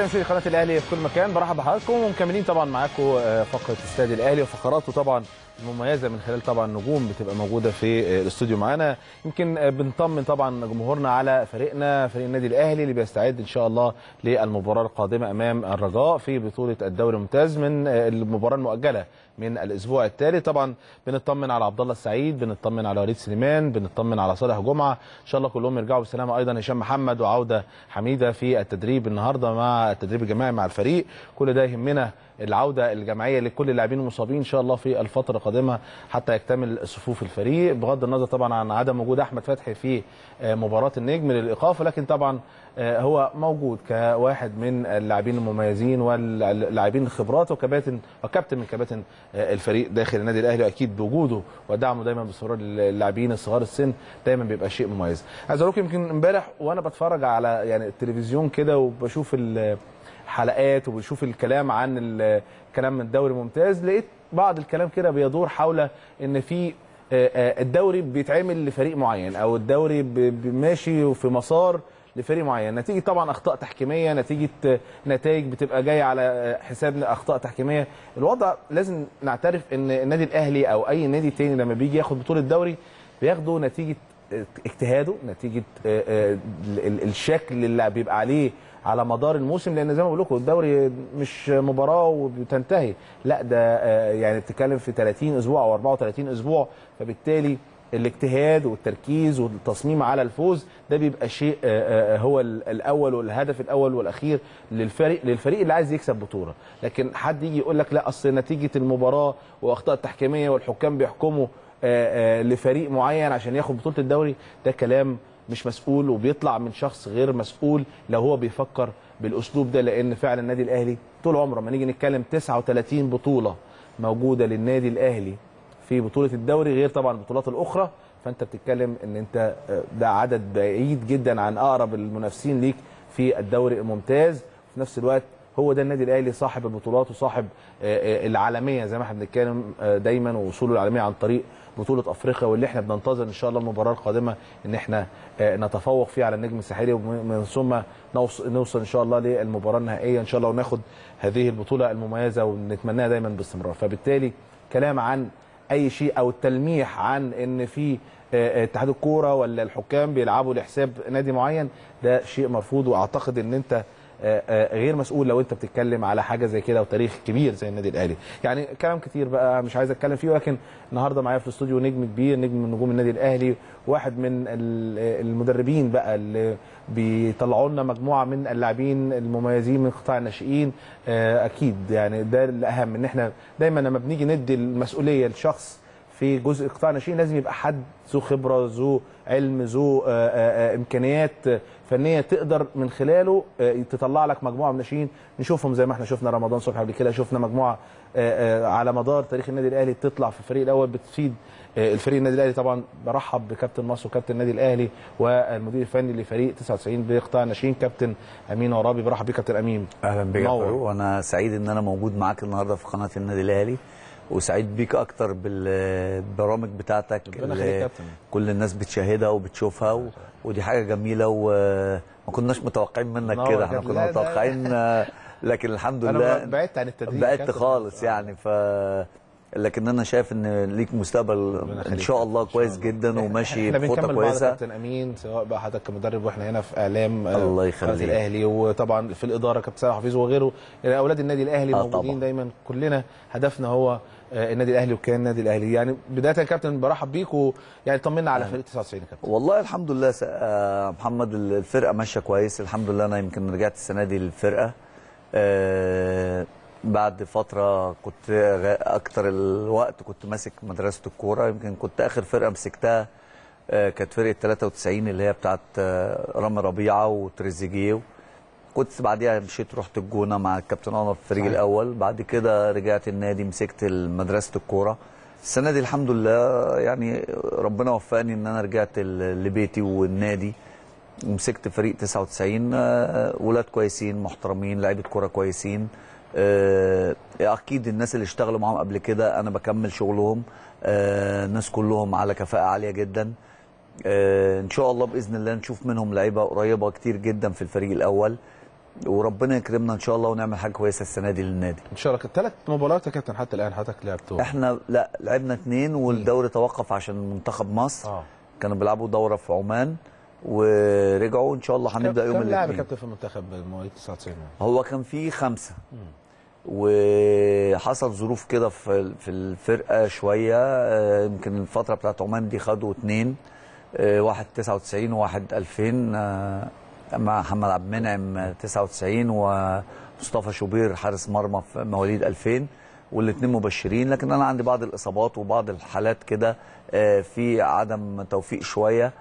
اعزائي مشاهدي قناه الأهلي في كل مكان. برحب بحضراتكم ومكملين طبعا معاكم آه، فقرة استاد الأهلي. وفقراته طبعا المميزة من خلال طبعا نجوم بتبقى موجودة في آه، الاستوديو معانا. يمكن آه، بنطمن طبعا جمهورنا على فريقنا فريق النادي الأهلي اللي بيستعد إن شاء الله للمباراة القادمة أمام الرجاء في بطولة الدوري الممتاز من المباراة المؤجلة من الأسبوع التالي. طبعا بنطمن على عبد الله السعيد بنطمن على وليد سليمان بنطمن على صالح جمعة. إن شاء الله كلهم يرجعوا بالسلامه أيضا هشام محمد وعودة حميدة في التدريب النهارده مع التدريب الجماعي مع الفريق. كل ده يهمنا العودة الجماعية لكل اللاعبين المصابين إن شاء الله في الفترة القادمة حتى يكتمل صفوف الفريق. بغض النظر طبعا عن عدم وجود أحمد فتحي في آه، مباراة النجم للإيقاف ولكن طبعا هو موجود كواحد من اللاعبين المميزين واللاعبين الخبرات وكباتن وكابتن من كباتن آه، الفريق داخل النادي الأهلي أكيد بوجوده ودعمه دايما باستمرار اللاعبين الصغار السن دايما بيبقى شيء مميز. عايز أقول يمكن امبارح وأنا بتفرج على يعني التلفزيون كده وبشوف ال- الحلقات وبشوف الكلام عن ال- الكلام من الدوري الممتاز لقيت بعض الكلام كده بيدور حول إن في آه، آه، الدوري بيتعمل لفريق معين أو الدوري ماشي في مسار لفريق معين. نتيجة طبعا أخطاء تحكيمية نتيجة نتائج بتبقى جاية على حساب أخطاء تحكيمية. الوضع لازم نعترف إن النادي الأهلي أو أي نادي تاني لما بيجي ياخد بطولة دوري بياخده نتيجة اجتهاده نتيجة آه، آه، ال- الشكل اللي بيبقى عليه على مدار الموسم لأن زي ما بقول لكم الدوري مش مباراة وبتنتهي. لا ده آه، يعني بتتكلم في 30 أسبوع أو 34 أسبوع فبالتالي الاجتهاد والتركيز والتصميم على الفوز ده بيبقى شيء آه، آه، هو ال- الأول والهدف الأول والأخير للفريق للفريق اللي عايز يكسب بطولة. لكن حد يجي يقول لك لا أصل نتيجة المباراة وأخطاء التحكيمية والحكام بيحكموا آه، آه، لفريق معين عشان ياخد بطولة الدوري ده كلام مش مسؤول وبيطلع من شخص غير مسؤول لو هو بيفكر بالأسلوب ده لأن فعلا النادي الأهلي طول عمره ما نيجي نتكلم 39 بطولة موجودة للنادي الأهلي في بطولة الدوري غير طبعا البطولات الأخرى. فأنت بتتكلم إن أنت آه، ده عدد بعيد جدا عن أقرب المنافسين ليك في الدوري الممتاز. في نفس الوقت هو ده النادي الأهلي صاحب البطولات وصاحب آه، آه، العالمية زي ما إحنا بنتكلم دايما ووصوله العالمية عن طريق بطولة أفريقيا. واللي إحنا بننتظر إن شاء الله المباراة القادمة إن إحنا نتفوق فيه على النجم الساحلي. ومن ثم نوص- نوصل إن شاء الله للمباراة النهائية إن شاء الله وناخد هذه البطولة المميزة ونتمناها دايما باستمرار. فبالتالي كلام عن أي شيء أو التلميح عن إن في آه، اتحاد الكورة ولا الحكام بيلعبوا لحساب نادي معين ده شيء مرفوض وأعتقد إن أنت آه، آه، غير مسؤول لو انت بتتكلم على حاجة زي كده وتاريخ كبير زي النادي الأهلي. يعني كلام كتير بقى مش عايز أتكلم فيه ولكن النهارده معايا في الاستوديو نجم كبير نجم من نجوم النادي الأهلي واحد من ال- المدربين بقى اللي بيطلعوا لنا مجموعة من اللاعبين المميزين من قطاع الناشئين. آه، أكيد يعني ده الأهم إن إحنا دايما لما بنيجي ندي المسؤولية لشخص في جزء قطاع الناشئين لازم يبقى حد ذو خبرة ذو علم ذو آه، آه، آه، إمكانيات فنية تقدر من خلاله آه، تطلع لك مجموعة من الناشئين. نشوفهم زي ما إحنا شفنا رمضان صبحي قبل كده شفنا مجموعة آه، آه، على مدار تاريخ النادي الأهلي بتطلع في الفريق الأول بتفيد الفريق النادي الأهلي. طبعا برحب بكابتن مصر وكابتن النادي الأهلي والمدير الفني لفريق 99 بقطاع الناشئين كابتن أمين عرابي برحب بيك كابتن أمين. أهلا بك يا منور. فاروق وأنا سعيد إن أنا موجود معاك النهارده في قناة النادي الأهلي. وسعيد بيك أكتر بالبرامج بتاعتك اللي. كل الناس بتشاهدها وبتشوفها و... ودي حاجة جميلة وما كناش متوقعين منك كده إحنا. كنا متوقعين لكن الحمد أنا لله بعدت عن التدريب بعدت. خالص يعني ف لكن أنا شايف إن ليك مستقبل إن. شاء الله إن شاء كويس الله. جدا وماشي إحنا بخطة كويسة كابتن أمين سواء بقى حضرتك كمدرب وإحنا هنا في إعلام آه، الله يخليك. الأهلي وطبعا في الإدارة كابتن سامح حفيظ وغيره يعني أولاد النادي الأهلي آه، موجودين طبعا. دايما كلنا هدفنا هو النادي الأهلي وكان النادي الأهلي. يعني بداية يا كابتن برحب بيك ويعني طمنا على فريق 99 يا كابتن. والله الحمد لله س- آه، محمد الفرقة ماشية كويس. الحمد لله أنا يمكن رجعت السنة دي للفرقة. آه، بعد فترة كنت أكتر الوقت كنت ماسك مدرسة الكورة. يمكن كنت آخر فرقة مسكتها آه، كانت فرقة 93 اللي هي بتاعت آه، رامي ربيعة وتريزيجيه. كنت بعديها مشيت رحت الجونة مع الكابتن أنور في الفريق. الأول. بعد كده رجعت النادي مسكت مدرسه الكورة. السنة دي الحمد لله يعني ربنا وفقني إن أنا رجعت لبيتي والنادي. ومسكت فريق 99 آه، ولاد كويسين محترمين لعيبة كورة كويسين. آه، أكيد الناس اللي اشتغلوا معاهم قبل كده أنا بكمل شغلهم. آه، الناس كلهم على كفاءة عالية جدا. آه، إن شاء الله بإذن الله نشوف منهم لعيبة قريبة كتير جدا في الفريق الأول. وربنا يكرمنا إن شاء الله ونعمل حاجة كويسة السنة دي للنادي. إن شاء الله. ثلاث مباريات يا كابتن حتى الآن حضرتك لعبتهم إحنا لا لعبنا اثنين والدوري توقف عشان منتخب مصر. آه. كانوا بيلعبوا دورة في عمان ورجعوا إن شاء الله هنبدأ يوم كم لاعب الاثنين. كابتن في المنتخب مواليد 99 هو كان في خمسة. وحصل ظروف كده في في الفرقة شوية. آه، يمكن الفترة بتاعت عمان دي خدوا اثنين واحد 99 وواحد 2000 آه، مع محمد عبد المنعم آه، 99 ومصطفى شوبير حارس مرمى في مواليد 2000 والاثنين مبشرين. لكن أنا عندي بعض الإصابات وبعض الحالات كده آه، في عدم توفيق شوية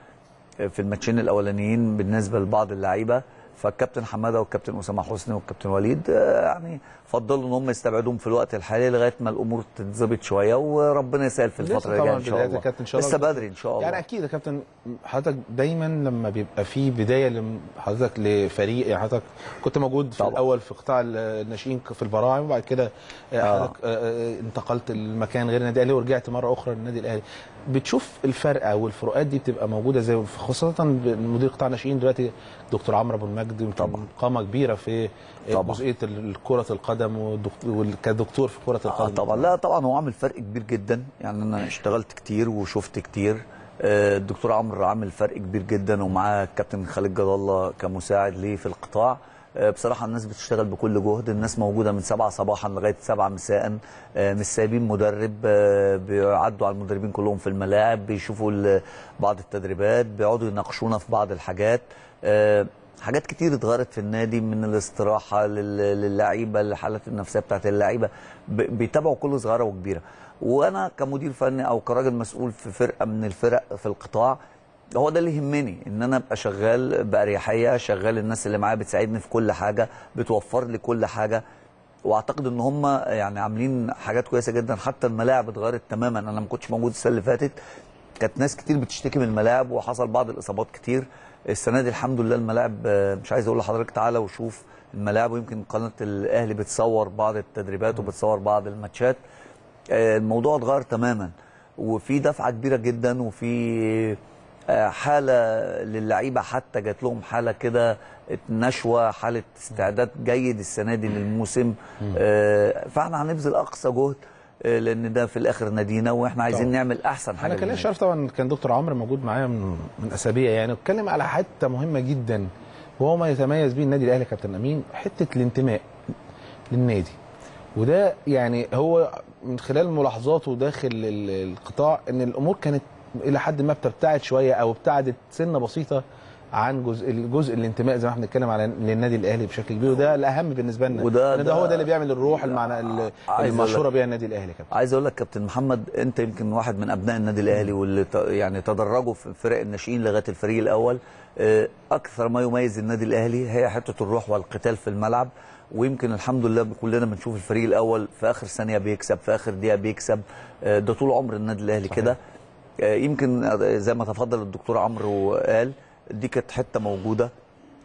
في الماتشين الأولانيين بالنسبة لبعض اللعيبة. فالكابتن حمادة والكابتن أسامة حسني والكابتن وليد آه، يعني فضلوا إن هم يستبعدوهم في الوقت الحالي لغاية ما الأمور تتظبط شوية وربنا يسهل في الفترة اللي جاية إن شاء الله إن شاء الله. لسه بدري إن شاء الله يعني أكيد يا كابتن حضرتك دايما لما بيبقى في بداية لحضرتك لفريق يعني حضرتك كنت موجود في طبعا. الأول في قطاع الناشئين في البراعم وبعد كده آه، آه. حضرتك آه، انتقلت لمكان غير النادي الأهلي ورجعت مرة أخرى للنادي الأهلي بتشوف الفرقة والفروقات دي بتبقى موجودة زي خاصة مدير قطاع الناشئين دلوقتي دكتور عمرو ابو المجد طبعا. قامه كبيرة في. جزئية كره القدم والدكت- وال- كدكتور في كرة آه القدم. طبعا. لا طبعا هو عامل فرق كبير جدا. يعني أنا اشتغلت كتير وشفت كتير. آه، الدكتور عمرو عامل فرق كبير جدا ومعاه الكابتن خالد جلال الله كمساعد ليه في القطاع. آه، بصراحة الناس بتشتغل بكل جهد. الناس موجودة من سبعة صباحا لغاية سبعة مساء آه، مش سايبين مدرب آه، بيعدوا على المدربين كلهم في الملاعب بيشوفوا بعض التدريبات بيقعدوا يناقشونا في بعض الحاجات. حاجات كتير اتغيرت في النادي من الاستراحة لل- للعيبة للحالات النفسية بتاعت اللعيبة. ب- بيتابعوا كل صغيرة وكبيرة. وأنا كمدير فني أو كراجل مسؤول في فرقة من الفرق في القطاع هو ده اللي يهمني إن أنا أبقى شغال بأريحية شغال الناس اللي معايا بتساعدني في كل حاجة بتوفر لي كل حاجة. وأعتقد إن هم يعني عاملين حاجات كويسة جدا. حتى الملاعب اتغيرت تماما. أنا ما كنتش موجود السنة اللي فاتت. كانت ناس كتير بتشتكي من الملاعب وحصل بعض الإصابات كتير. السنة دي الحمد لله الملاعب مش عايز أقول لحضرتك تعالى وشوف الملاعب. ويمكن قناة الأهلي بتصور بعض التدريبات وبتصور بعض الماتشات. آه، الموضوع اتغير تماما. وفي دفعة كبيرة جدا. وفي حالة للعيبة حتى جات لهم حالة كده نشوه حالة استعداد جيد السنة دي للموسم آه، فاحنا هنبذل أقصى جهد آه، لأن ده في الآخر نادينا وإحنا عايزين طبعا. نعمل أحسن حاجة أنا كان ليا. الشرف طبعا كان دكتور عمرو موجود معايا من, من أسابيع يعني اتكلم على حتة مهمة جدا وهو ما يتميز به النادي الأهلي كابتن أمين حتة الانتماء للنادي وده يعني هو من خلال ملاحظاته داخل ال- القطاع إن الأمور كانت إلى حد ما بتبتعد شوية أو ابتعدت سنة بسيطة عن جزء الجزء الانتماء زي ما إحنا بنتكلم على للنادي الأهلي بشكل كبير وده الأهم بالنسبة لنا. وده- ده ده- هو ده اللي بيعمل الروح المعنى المشهوره بيها النادي الأهلي كابتن. عايز أقول لك كابتن محمد أنت يمكن واحد من أبناء النادي الأهلي واللي يعني تدرجوا في فرق الناشئين لغاية الفريق الأول. آه، أكثر ما يميز النادي الأهلي هي حتة الروح والقتال في الملعب. ويمكن الحمد لله كلنا بنشوف الفريق الأول في آخر ثانية بيكسب في آخر دقيقة بيكسب. آه، ده طول عمر النادي الأهلي. كده. يمكن زي ما تفضل الدكتور عمرو قال دي كانت حتة موجودة.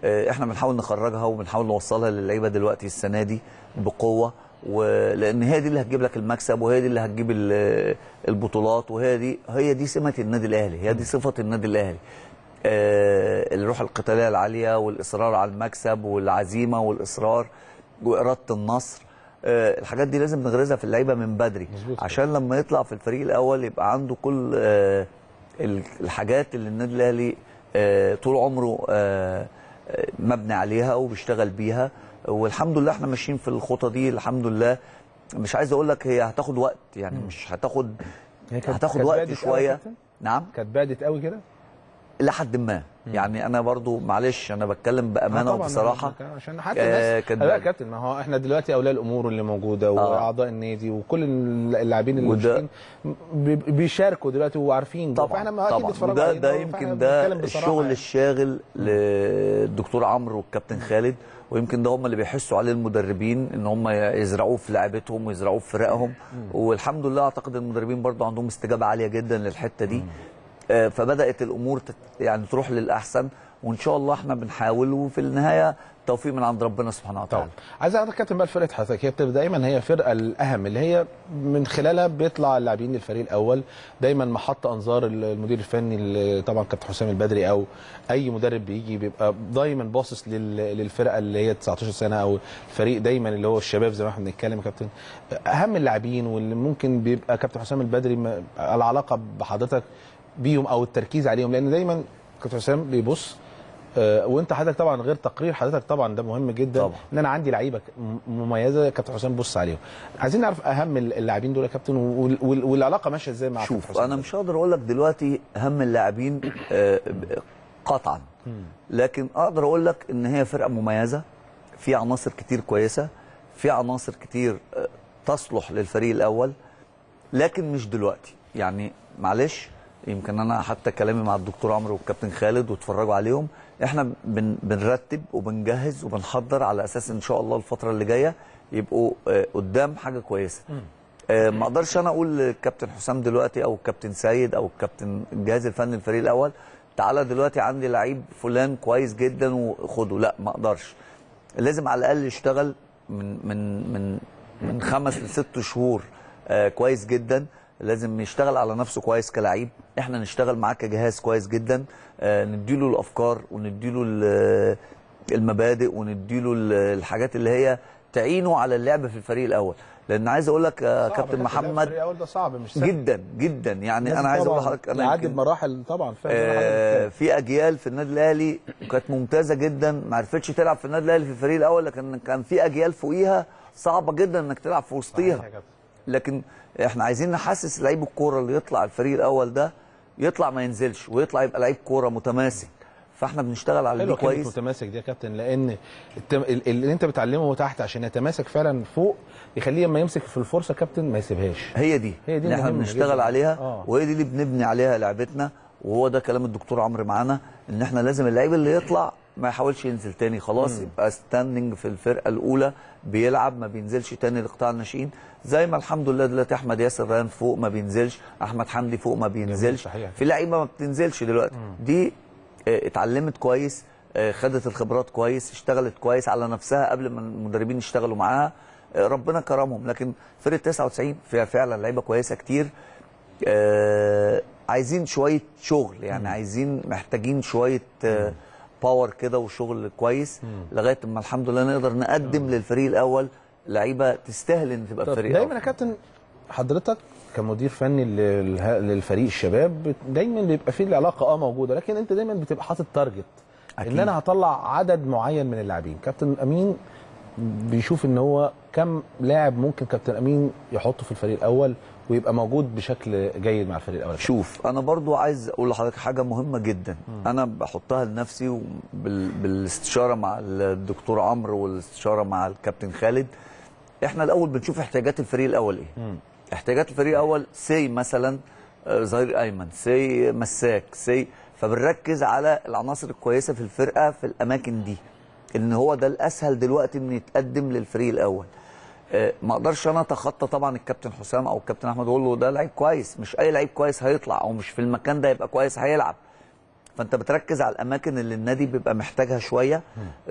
آه، إحنا بنحاول نخرجها وبنحاول نوصلها للعيبة دلوقتي السنة دي بقوة ولان هي دي اللي هتجيب لك المكسب وهي دي اللي هتجيب ال- البطولات وهي دي هي دي سمه النادي الأهلي هي دي صفة النادي الأهلي. آه، الروح القتالية العالية والإصرار على المكسب والعزيمة والإصرار وإرادة النصر. آه، الحاجات دي لازم نغرزها في اللعيبة من بدري. عشان لما يطلع في الفريق الأول يبقى عنده كل آه، ال- الحاجات اللي النادي الأهلي آه، طول عمره آه، آه، مبني عليها وبيشتغل بيها. والحمد لله إحنا ماشيين في الخطة دي الحمد لله. مش عايز أقول لك هي هتاخد وقت يعني مش هتاخد كانت- هتاخد وقت شوية؟ نعم. كانت بعدت قوي كده؟ لحد ما. يعني أنا برضو معلش أنا بتكلم بأمانة آه وبصراحة. عشان حتى آه، الناس يا. كابتن ما هو إحنا دلوقتي أولياء الأمور اللي موجودة وأعضاء النادي وكل اللاعبين اللي بي- بيشاركوا دلوقتي وعارفين. طبعا فإحنا ما أكيد طبعا. بيتفرجوا ده فاحنا يمكن ده الشغل يعني. الشاغل للدكتور عمرو والكابتن خالد ويمكن ده هم اللي بيحسوا عليه المدربين إن هم يزرعوه في لعبتهم ويزرعوه في فرقهم. والحمد لله أعتقد المدربين برضو عندهم استجابة عالية جدا للحتة دي. آه، فبدأت الأمور يعني تروح للأحسن وإن شاء الله إحنا بنحاول وفي النهاية توفيق من عند ربنا سبحانه وتعالى. عايز أعرف كابتن بقى فرقه حضرتك هي بتبقى دايما هي الفرقه الأهم اللي هي من خلالها بيطلع اللاعبين للفريق الأول دايما محط أنظار المدير الفني طبعا كابتن حسام البدري أو أي مدرب بيجي بيبقى دايما باصص لل- للفرقة اللي هي 19 سنة أو الفريق دايما اللي هو الشباب زي ما إحنا بنتكلم يا كابتن. أهم اللاعبين واللي ممكن بيبقى كابتن حسام البدري العلاقة بحضرتك بيهم أو التركيز عليهم لأن دايما كابتن حسام بيبص آه، وأنت حضرتك طبعا غير تقرير حضرتك طبعا ده مهم جدا طبعا. إن أنا عندي لعيبة مميزة كابتن حسام بص عليهم. عايزين نعرف أهم اللاعبين دول يا كابتن وال- وال- والعلاقة ماشية إزاي مع شوف حسام؟ أنا مش هقدر أقول لك دلوقتي أهم اللاعبين آه، قطعا. لكن أقدر أقول لك إن هي فرقة مميزة في عناصر كتير كويسة في عناصر كتير آه، تصلح للفريق الأول لكن مش دلوقتي. يعني معلش يمكن أنا حتى كلامي مع الدكتور عمرو والكابتن خالد واتفرجوا عليهم إحنا بن بنرتب وبنجهز وبنحضر على أساس إن شاء الله الفترة اللي جاية يبقوا آه، قدام حاجة كويسة. آه، ما أقدرش أنا أقول للكابتن حسام دلوقتي أو الكابتن سيد أو الكابتن الجهاز الفني الفريق الأول تعالى دلوقتي عندي لعيب فلان كويس جدا وخده. لا ما أقدرش. لازم على الأقل يشتغل من من من من خمس لست شهور آه كويس جدا. لازم يشتغل على نفسه كويس كلاعب. إحنا نشتغل معاه كجهاز كويس جدا. آه نديله الأفكار ونديله ال- المبادئ ونديله ال- الحاجات اللي هي تعينه على اللعب في الفريق الأول. لأن عايز أقول لك صعب كابتن محمد الأول ده صعب مش سهل. جدا جدا. يعني أنا عايز أقول لحضرتك أنا يعدي بمراحل طبعا فاهم آه،. في أجيال في النادي الأهلي كانت ممتازة جدا. ما عرفتش تلعب في النادي الأهلي في الفريق الأول لكن كان في أجيال فوقيها صعبة جدا إنك تلعب في وسطيها. لكن إحنا عايزين نحسس لعيب الكورة اللي يطلع الفريق الأول ده يطلع ما ينزلش ويطلع يبقى لعيب كورة متماسك. فاحنا بنشتغل على دي كلمة كويس. متماسك دي يا كابتن لأن اللي أنت بتعلمه تحت عشان يتماسك فعلا فوق يخليه لما يمسك في الفرصة كابتن ما يسيبهاش. هي دي. هي دي اللي إحنا بنشتغل جداً. عليها آه. وهي دي اللي بنبني عليها لعبتنا وهو ده كلام الدكتور عمرو معانا إن إحنا لازم اللعيب اللي يطلع ما يحاولش ينزل تاني خلاص يبقى standing في الفرقة الأولى بيلعب ما بينزلش تاني لقطاع الناشئين. زي ما الحمد لله دلوقتي أحمد ياسر ريان فوق ما بينزلش أحمد حمدي فوق ما بينزلش. في لعيبة ما بتنزلش دلوقتي. دي آه، اتعلمت كويس آه، خدت الخبرات كويس اشتغلت كويس على نفسها قبل ما المدربين يشتغلوا معاها. آه، ربنا كرمهم. لكن فرقه 99 فيها فعلا لعيبة كويسة كتير. عايزين شوية شغل يعني عايزين محتاجين شوية power كده وشغل كويس لغاية ما الحمد لله نقدر نقدم للفريق الأول لعيبة تستاهل إن تبقى طب فريق دايما يا. كابتن حضرتك كمدير فني للفريق الشباب دايما بيبقى فيه العلاقة آه موجودة لكن أنت دايما بتبقى حاطط target إن. أنا هطلع عدد معين من اللاعبين كابتن أمين بيشوف إن هو كم لاعب ممكن كابتن أمين يحطه في الفريق الأول ويبقى موجود بشكل جيد مع الفريق الأول. شوف أنا برضو عايز أقول لحضرتك حاجة مهمة جدا. أنا بحطها لنفسي. بالاستشارة مع الدكتور عمرو والاستشارة مع الكابتن خالد. إحنا الأول بنشوف احتياجات الفريق الأول إيه. احتياجات الفريق الأول سي مثلا آه، ظهير أيمن سي مساك سي فبنركز على العناصر الكويسة في الفرقة في الأماكن دي. إن هو ده الأسهل دلوقتي إن يتقدم للفريق الأول. آه، ما أقدرش أنا اتخطى طبعا الكابتن حسام أو الكابتن أحمد أقول له ده لعيب كويس مش أي لعيب كويس هيطلع أو مش في المكان ده يبقى كويس هيلعب. فأنت بتركز على الأماكن اللي النادي بيبقى محتاجها شوية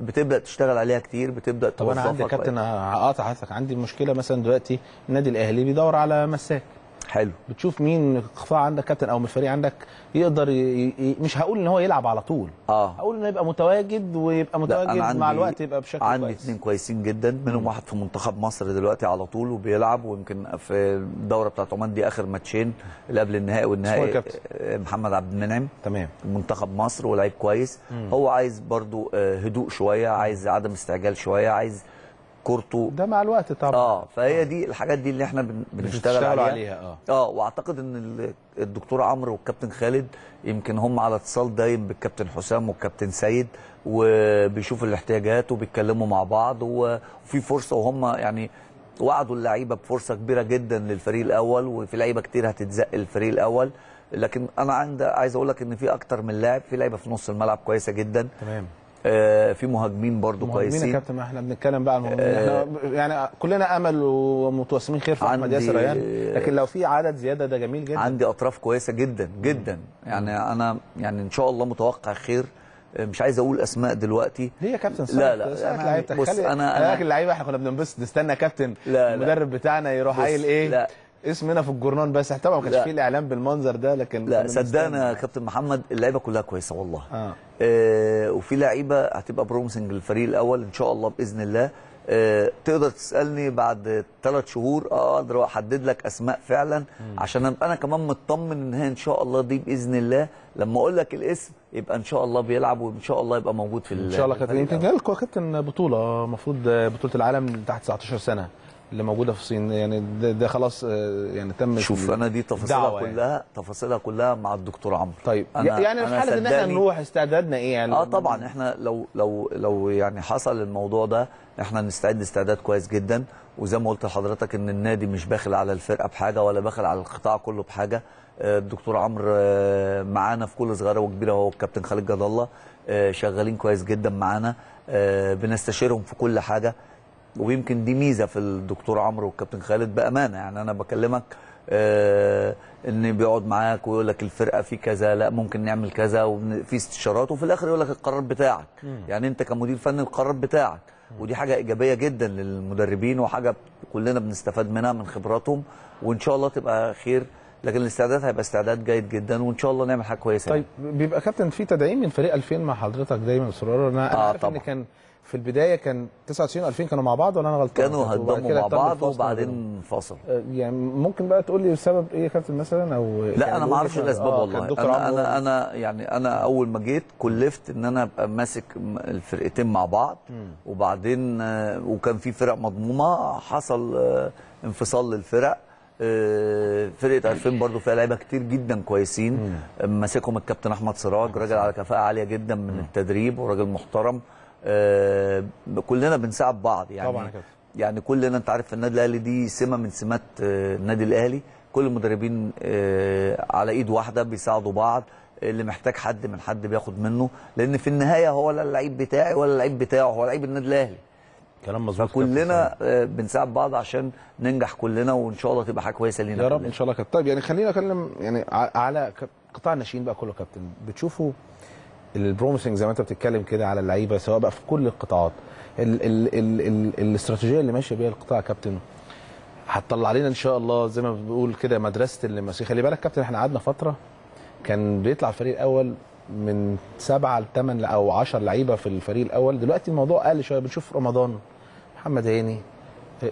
بتبدأ تشتغل عليها كتير بتبدأ طب أنا عندي كابتن. هقاطع حضرتك عندي مشكلة مثلا دلوقتي النادي الأهلي بيدور على مساك. حلو. بتشوف مين قطاع عندك كابتن أو من الفريق عندك يقدر ي... ي... مش هقول إن هو يلعب على طول. آه. هقول إنه يبقى متواجد ويبقى متواجد مع عندي- الوقت يبقى بشكل عندي كويس. اثنين كويسين جدا. منهم واحد في منتخب مصر دلوقتي على طول وبيلعب ويمكن في الدورة بتاعت عمان دي آخر ماتشين اللي قبل النهائي والنهائي. إيه؟ آه، محمد عبد المنعم. تمام. منتخب مصر ولعيب كويس. هو عايز برضو آه، هدوء شوية عايز عدم استعجال شوية عايز كورته ده مع الوقت طبعا. آه فهي دي الحاجات دي اللي إحنا بن- بنشتغل عليها, عليها آه. آه واعتقد إن ال- الدكتور عمرو والكابتن خالد يمكن هم على اتصال دايم بالكابتن حسام والكابتن سيد وبيشوفوا الاحتياجات وبيتكلموا مع بعض وفي فرصة وهم يعني وعدوا اللعيبة بفرصة كبيرة جدا للفريق الأول وفي لعيبة كتير هتتزق الفريق الأول. لكن أنا عند عايز أقول لك إن في أكتر من لاعب في لعيبة في نص الملعب كويسة جدا. تمام. آه في مهاجمين برضو مهاجمين يا كويسين. كابتن ما إحنا بنتكلم بقى المهاجمين إحنا يعني كلنا أمل ومتوسمين خير في أحمد ياسر ريان لكن لو في عدد زيادة ده جميل جدا. عندي أطراف كويسة جدا جدا. يعني أنا يعني إن شاء الله متوقع خير. آه، مش عايز أقول أسماء دلوقتي. ليه يا كابتن؟ لا، لا، يعني لعيبتك. بص، خلي أنا- أنا أنا اللعيبة إحنا كنا بننبسط. نستنى كابتن لا، لا. المدرب بتاعنا يروح بص، قايل إيه. لا. اسمنا في الجورنال بس. طبعا ما كانش. فيه الإعلام بالمنظر ده لكن لا كنا صدقني يا. كابتن محمد اللعيبة كلها كويسة والله. آه. آه وفي لعيبة هتبقى بروميسنج للفريق الأول إن شاء الله بإذن الله. آه تقدر تسألني بعد ثلاث شهور؟ آه أقدر أحدد لك أسماء فعلا. عشان أبقى أنا كمان مطمن إن هي إن شاء الله دي بإذن الله. لما أقول لك الاسم يبقى إن شاء الله بيلعب وإن شاء الله يبقى موجود في إن شاء الله كابتن. يمكن. جالكوا كابتن بطولة المفروض بطولة العالم تحت 19 سنة. اللي موجودة في الصين يعني ده, ده خلاص آه، يعني تم شوف أنا دي تفاصيلها يعني. كلها تفاصيلها كلها مع الدكتور عمرو. طيب أنا- يعني في حالة إن إحنا نروح استعدادنا إيه يعني؟ آه طبعا. إحنا لو لو لو يعني حصل الموضوع ده إحنا نستعد استعداد كويس جدا. وزي ما قلت لحضرتك إن النادي مش باخل على الفرقة بحاجة ولا باخل على القطاع كله بحاجة. آه، الدكتور عمرو آه، معانا في كل صغيرة وكبيرة هو الكابتن خالد جد الله شغالين كويس جدا معانا. بنستشيرهم في كل حاجة. ويمكن دي ميزة في الدكتور عمرو والكابتن خالد بأمانة. يعني أنا بكلمك آه ان بيقعد معاك ويقول لك الفرقة في كذا لا ممكن نعمل كذا وفي استشارات وفي الآخر يقول لك القرار بتاعك. يعني أنت كمدير فني القرار بتاعك. ودي حاجة إيجابية جدا للمدربين وحاجة كلنا بنستفاد منها من خبراتهم. وإن شاء الله تبقى خير. لكن الاستعداد هيبقى استعداد جيد جدا وإن شاء الله نعمل حاجة كويسة. طيب بيبقى كابتن في تدعيم من فريق 2000 مع حضرتك دايما باصرار أنا آه عارف إن طبعا. كان في البداية كان 99 2000 كانوا مع بعض ولا أنا غلطان؟ كانوا هدموا مع بعض ما. وبعدين انفصلوا. آه، يعني ممكن بقى تقول لي السبب إيه يا كابتن مثلا أو لا أنا ما بيقول أعرفش الأسباب آه، والله. أنا أنا أنا يعني أنا أول ما جيت كلفت إن أنا أبقى ماسك م- الفرقتين مع بعض. وبعدين آه، وكان في فرق مضمومة حصل آه، انفصال للفرق. فرقة 2000 برضو فيها لعيبة كتير جدا كويسين. ماسكهم الكابتن أحمد سراج راجل على كفاءة عالية جدا من التدريب وراجل محترم. آه، كلنا بنساعد بعض يعني. طبعا كابتن. يعني كلنا انت عارف النادي الأهلي دي سمة من سمات آه، النادي الأهلي. كل المدربين آه، على إيد واحدة بيساعدوا بعض. اللي محتاج حد من حد بياخد منه. لأن في النهاية هو لا اللعيب بتاعي ولا اللعيب بتاعه هو لعيب النادي الأهلي. كلام مظبوط فكلنا بنساعد بعض عشان ننجح كلنا وإن شاء الله تبقى حاجة كويسة لينا يا رب كلنا. إن شاء الله كابتن. طيب يعني خلينا اتكلم يعني على قطاع الناشئين بقى كله كابتن. بتشوفوا البروميسنج زي ما انت بتتكلم كده على اللعيبة سواء بقى في كل القطاعات. ال ال ال ال الاستراتيجية اللي ماشية بيها القطاع يا كابتن هتطلع علينا إن شاء الله زي ما بنقول كده مدرسة اللمسيه خلي بالك كابتن إحنا قعدنا فترة كان بيطلع الفريق الأول من سبعة لثمان أو 10 لعيبة في الفريق الأول. دلوقتي الموضوع قل شوية بنشوف رمضان محمد هاني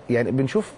يعني بنشوف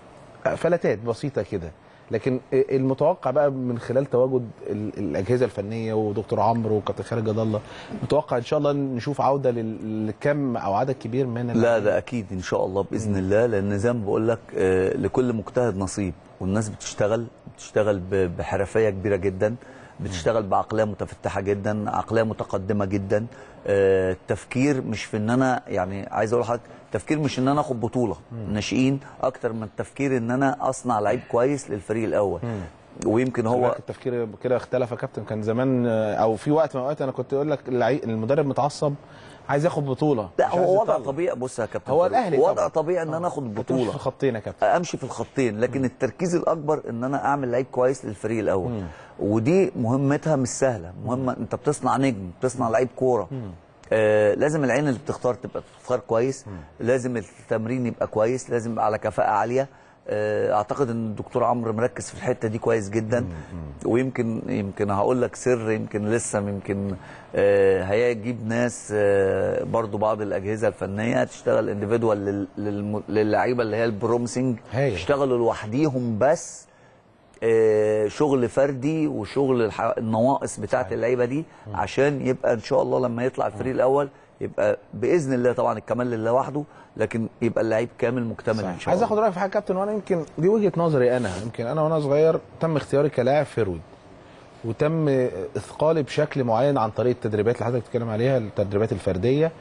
فلتات بسيطة كده. لكن المتوقع بقى من خلال تواجد ال- الأجهزة الفنية ودكتور عمرو وكابتن خالد جد الله متوقع إن شاء الله نشوف عودة لكم أو عدد كبير من لا. ده أكيد إن شاء الله بإذن الله لأن زي ما بقول لك آه، لكل مجتهد نصيب والناس بتشتغل بتشتغل بحرفية كبيرة جدا بتشتغل بعقلية متفتحة جدا عقلية متقدمة جدا التفكير مش في إن أنا يعني عايز أقول لحضرتك التفكير مش إن أنا آخد بطولة. ناشئين أكتر من التفكير إن أنا أصنع لعيب كويس للفريق الأول. ويمكن هو التفكير كده اختلف يا كابتن كان زمان آه، أو في وقت من الأوقات أنا كنت أقول لك المدرب متعصب عايز ياخد بطولة. لا هو وضع. طبيعي. بص يا كابتن هو الأهلي وضع. طبيعي إن أنا آخد بتمشي بطوله في خطين يا كابتن. أمشي في الخطين لكن التركيز الأكبر إن أنا أعمل لعيب كويس للفريق الأول. ودي مهمتها مش سهلة. مهمه أنت بتصنع نجم بتصنع لعيب كورة. آه لازم العين اللي بتختار تبقى تختار كويس. لازم التمرين يبقى كويس. لازم يبقى على كفاءة عالية. آه اعتقد ان الدكتور عمرو مركز في الحته دي كويس جدا. ويمكن يمكن هقول لك سر يمكن لسه يمكن آه هيجيب ناس آه برضو بعض الاجهزه الفنيه تشتغل individual للعيبه اللي هي ال promising. يشتغلوا لوحديهم بس آه، شغل فردي وشغل النواقص بتاعت اللعيبه دي عشان يبقى إن شاء الله لما يطلع الفريق الأول يبقى بإذن الله طبعا الكمال لله وحده لكن يبقى اللعيب كامل مكتمل إن شاء عايز الله. أخد رأيك في حاجة كابتن وأنا يمكن دي وجهة نظري أنا. يمكن أنا وأنا صغير تم اختياري كلاعب forward وتم إثقالي بشكل معين عن طريق التدريبات اللي حضرتك بتتكلم عليها التدريبات الفردية.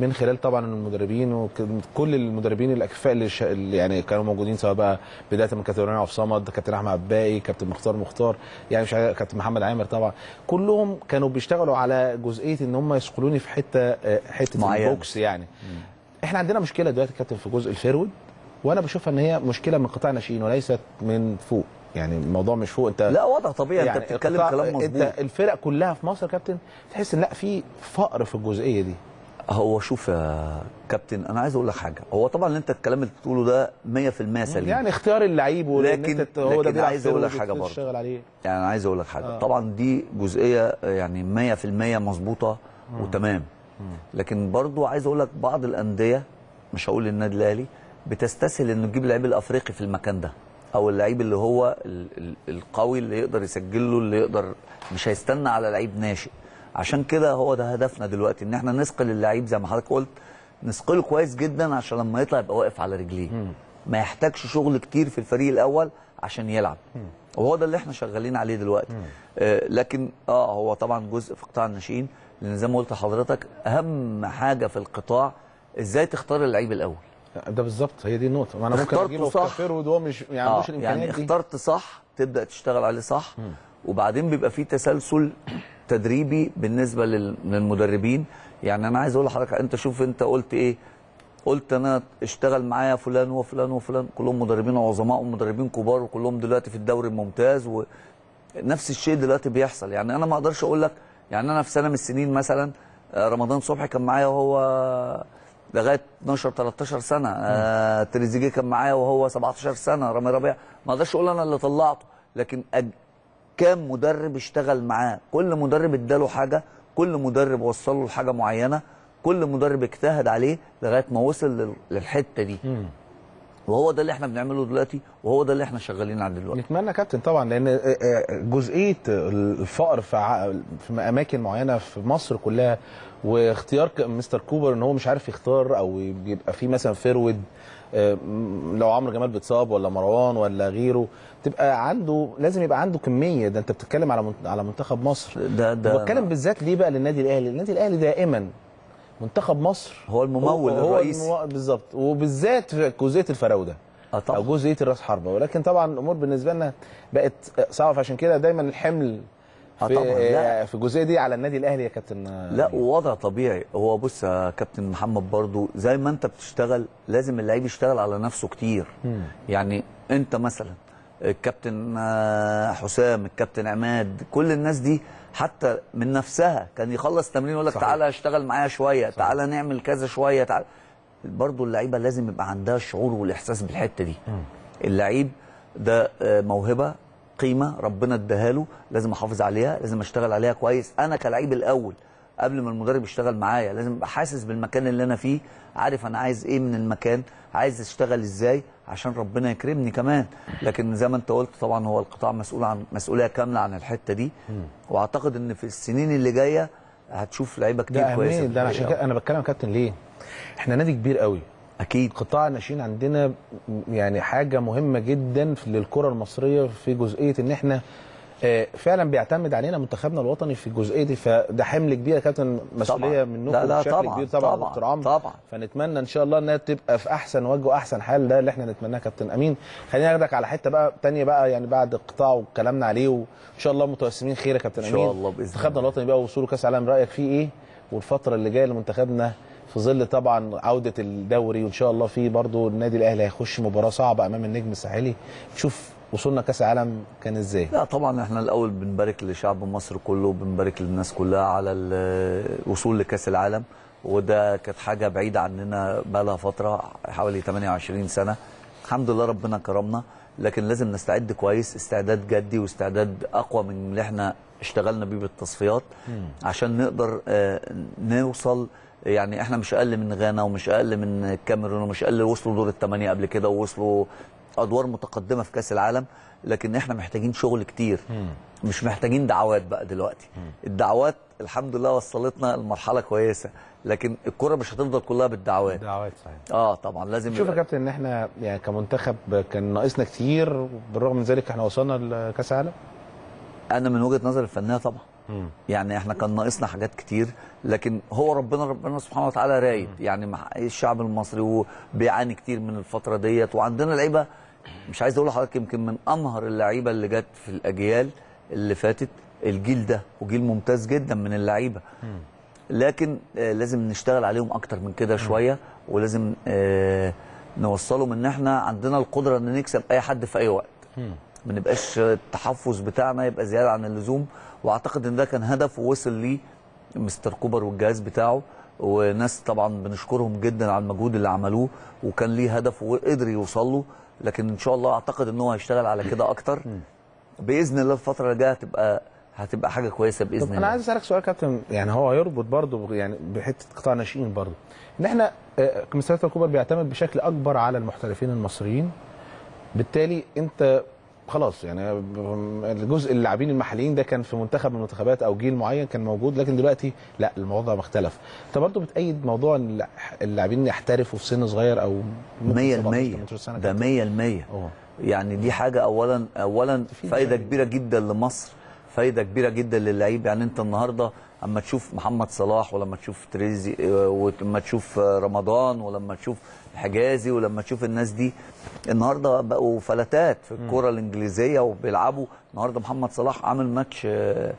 من خلال طبعا المدربين وكل المدربين الأكفاء اللي, ش... اللي يعني كانوا موجودين سواء بقى بداية من كابتن إبراهيم عبد الصمد كابتن أحمد عباقي كابتن مختار مختار يعني مش كابتن محمد عامر طبعا. كلهم كانوا بيشتغلوا على جزئية إن هم يثقلوني في حتة آه، حتة معينة. ال box يعني. إحنا عندنا مشكلة دلوقتي كابتن في جزء الفيرود وأنا بشوفها إن هي مشكلة من قطاع الناشئين وليست من فوق. يعني الموضوع مش فوق. أنت لا وضع طبيعي. أنت بتتكلم كلام مظبوط. أنت الفرق كلها في مصر كابتن تحس إن لأ في فقر في الجزئية دي. هو شوف يا كابتن أنا عايز أقول لك حاجة. هو طبعا اللي أنت الكلام اللي بتقوله ده 100% سليم. يعني اختيار اللعيب لكن- انت هو ده لكن بيلعب عايز أقول لك حاجة برضه. عليه. يعني أنا عايز أقول لك حاجة. آه. طبعا دي جزئية يعني 100% مظبوطة وتمام. لكن برضو عايز أقول لك بعض الأندية مش هقول النادي الأهلي بتستسهل إنه تجيب اللعيب الأفريقي في المكان ده. أو اللعيب اللي هو ال- ال- القوي اللي يقدر يسجل له اللي يقدر مش هيستنى على لعيب ناشئ. عشان كده هو ده هدفنا دلوقتي إن إحنا نثقل اللعيب زي ما حضرتك قلت نثقله كويس جدا عشان لما يطلع يبقى واقف على رجليه. ما يحتاجش شغل كتير في الفريق الأول عشان يلعب. وهو ده اللي إحنا شغالين عليه دلوقتي. آه لكن آه هو طبعا جزء في قطاع الناشئين لأن زي ما قلت لحضرتك أهم حاجة في القطاع إزاي تختار اللعيب الأول. ده بالظبط هي دي النقطة. ما أنا ممكن أجيبه صح. وهو مش يعني آه عندوش الإمكانيات يعني اخترت صح تبدأ تشتغل عليه صح وبعدين بيبقى في تسلسل تدريبي بالنسبة لل- للمدربين. يعني أنا عايز أقول لحضرتك أنت شوف أنت قلت إيه. قلت أنا اشتغل معايا فلان وفلان وفلان. كلهم مدربين عظماء ومدربين كبار وكلهم دلوقتي في الدوري الممتاز ونفس الشيء دلوقتي بيحصل. يعني أنا ما أقدرش أقول لك يعني أنا في سنة من السنين مثلا آه، رمضان صبحي كان معايا وهو لغاية 12 13 سنة. آه تريزيجيه كان معايا وهو 17 سنة. رامي ربيع. ما أقدرش أقول أنا اللي طلعته. لكن. كام مدرب اشتغل معاه؟ كل مدرب اداله حاجة كل مدرب وصل له لحاجة معينة كل مدرب اجتهد عليه لغاية ما وصل لل- للحتة دي. وهو ده اللي إحنا بنعمله دلوقتي وهو ده اللي إحنا شغالين عليه دلوقتي. نتمنى كابتن طبعا لأن آه، آه، جزئية الفقر في أماكن معينة في مصر كلها واختيار مستر كوبر إن هو مش عارف يختار أو بيبقى في مثلا فيرود آه، لو عمرو جمال بيتصاب ولا مروان ولا غيره تبقى عنده لازم يبقى عنده كمية. ده أنت بتتكلم على على منتخب مصر. ده ده بتكلم بالذات ليه بقى للنادي الأهلي؟ النادي الأهلي دائما منتخب مصر هو الممول هو الرئيسي. المو- بالظبط. وبالذات في جزئية الفراودة. آه طبعا. أو جزئية الرأس حربة. ولكن طبعا الأمور بالنسبة لنا بقت صعبة. فعشان كده دايما الحمل آه في طبعاً، لا. في الجزئية دي على النادي الأهلي يا كابتن لا ووضع طبيعي. هو بص يا كابتن محمد برضو زي ما انت بتشتغل لازم اللعيب يشتغل على نفسه كتير. يعني انت مثلا الكابتن آه، حسام الكابتن عماد كل الناس دي حتى من نفسها. كان يخلص تمرين يقول لك صحيح. تعالى اشتغل معايا شوية تعالى نعمل كذا شوية تعالى برضو اللعيبة لازم يبقى عندها الشعور والإحساس بالحتة دي. اللعيب ده آه، موهبة قيمة ربنا اداها له لازم أحافظ عليها لازم أشتغل عليها كويس. أنا كلعيب الأول قبل ما المدرب يشتغل معايا. لازم أبقى حاسس بالمكان اللي أنا فيه. عارف أنا عايز إيه من المكان عايز أشتغل إزاي عشان ربنا يكرمني كمان. لكن زي ما أنت قلت طبعا هو القطاع مسؤول عن مسؤولية كاملة عن الحتة دي. وأعتقد إن في السنين اللي جاية هتشوف لعيبة كتير كويسة. ده أنا عشان كده أنا بتكلم يا كابتن ليه؟ إحنا نادي كبير قوي. أكيد. قطاع الناشئين عندنا يعني حاجة مهمة جدا للكرة المصرية في جزئية إن إحنا فعلا بيعتمد علينا منتخبنا الوطني في الجزئية دي فده حمل كبير يا كابتن مسؤولية طبعاً. منكم بشكل طبعاً، كبير طبعا طبعاً، دكتور عمرو طبعاً. فنتمنى إن شاء الله إنها تبقى في أحسن وجه وأحسن حال ده اللي إحنا نتمناه كابتن أمين خلينا ناخدك على حتة بقى تانية بقى يعني بعد القطاع وكلامنا عليه وإن شاء الله متوسمين خير يا كابتن أمين شاء الله منتخبنا الله. الوطني بقى وصوله كأس العالم رأيك فيه إيه والفترة اللي جاية لمنتخبنا في ظل طبعا عودة الدوري وإن شاء الله في برضو النادي الأهلي هيخش مباراة صعبة أمام النجم الساحلي تشوف وصولنا كأس العالم كان إزاي؟ لا طبعا إحنا الأول بنبارك لشعب مصر كله بنبارك للناس كلها على الوصول لكأس العالم. وده كانت حاجة بعيدة عننا بقى لها فترة حوالي 28 سنة. الحمد لله ربنا كرمنا لكن لازم نستعد كويس استعداد جدي واستعداد أقوى من اللي إحنا اشتغلنا بيه بالتصفيات عشان نقدر آه، نوصل. يعني إحنا مش أقل من غانا ومش أقل من الكاميرون ومش أقل وصلوا دور الثمانيه قبل كده ووصلوا أدوار متقدمة في كأس العالم لكن إحنا محتاجين شغل كتير. مش محتاجين دعوات بقى دلوقتي. الدعوات الحمد لله وصلتنا لمرحلة كويسة لكن الكرة مش هتفضل كلها بالدعوات. دعوات صحيح. آه طبعا. لازم شوف يا كابتن إن إحنا يعني كمنتخب كان ناقصنا كتير بالرغم من ذلك إحنا وصلنا لكأس العالم. أنا من وجهة نظري الفنية طبعا. يعني إحنا كان ناقصنا حاجات كتير لكن هو ربنا ربنا سبحانه وتعالى رايد. يعني الشعب المصري وبيعاني كتير من الفترة ديت. وعندنا لعيبة مش عايز أقول لحضرتك يمكن من أمهر اللعيبة اللي جت في الأجيال اللي فاتت. الجيل ده وجيل ممتاز جدا من اللعيبة. لكن آه لازم نشتغل عليهم أكتر من كده شوية. ولازم آه نوصلهم إن إحنا عندنا القدرة إن نكسب أي حد في أي وقت. ما نبقاش التحفظ بتاعنا يبقى زيادة عن اللزوم. وأعتقد إن ده كان هدف ووصل ليه مستر كوبر والجهاز بتاعه وناس طبعا بنشكرهم جدا على المجهود اللي عملوه وكان ليه هدف وقدر يوصل له لكن إن شاء الله أعتقد إن هو هيشتغل على كده أكتر. بإذن الله الفترة اللي جاية هتبقى هتبقى حاجة كويسة بإذن الله أنا عايز أسألك سؤال كابتن يعني هو هيربط برضه يعني بحتة قطاع ناشئين برضه. إن إحنا آه، مستر كوبر بيعتمد بشكل أكبر على المحترفين المصريين بالتالي أنت خلاص يعني الجزء اللاعبين المحليين ده كان في منتخب من المنتخبات أو جيل معين كان موجود لكن دلوقتي لا الموضوع مختلف. انت برضه بتأيد موضوع إن اللاعبين يحترفوا في سن صغير أو ممكن 100% 17 سنة؟ ده 100% آه يعني دي حاجة اولا اولا فايدة. كبيرة جدا لمصر فايدة كبيرة جدا للعيب. يعني أنت النهارده أما تشوف محمد صلاح ولما تشوف تريزي آه، ولما تشوف آه، رمضان ولما تشوف حجازي ولما تشوف الناس دي النهارده بقوا فلتات في الكرة الإنجليزية وبيلعبوا. النهارده محمد صلاح عامل ماتش آه،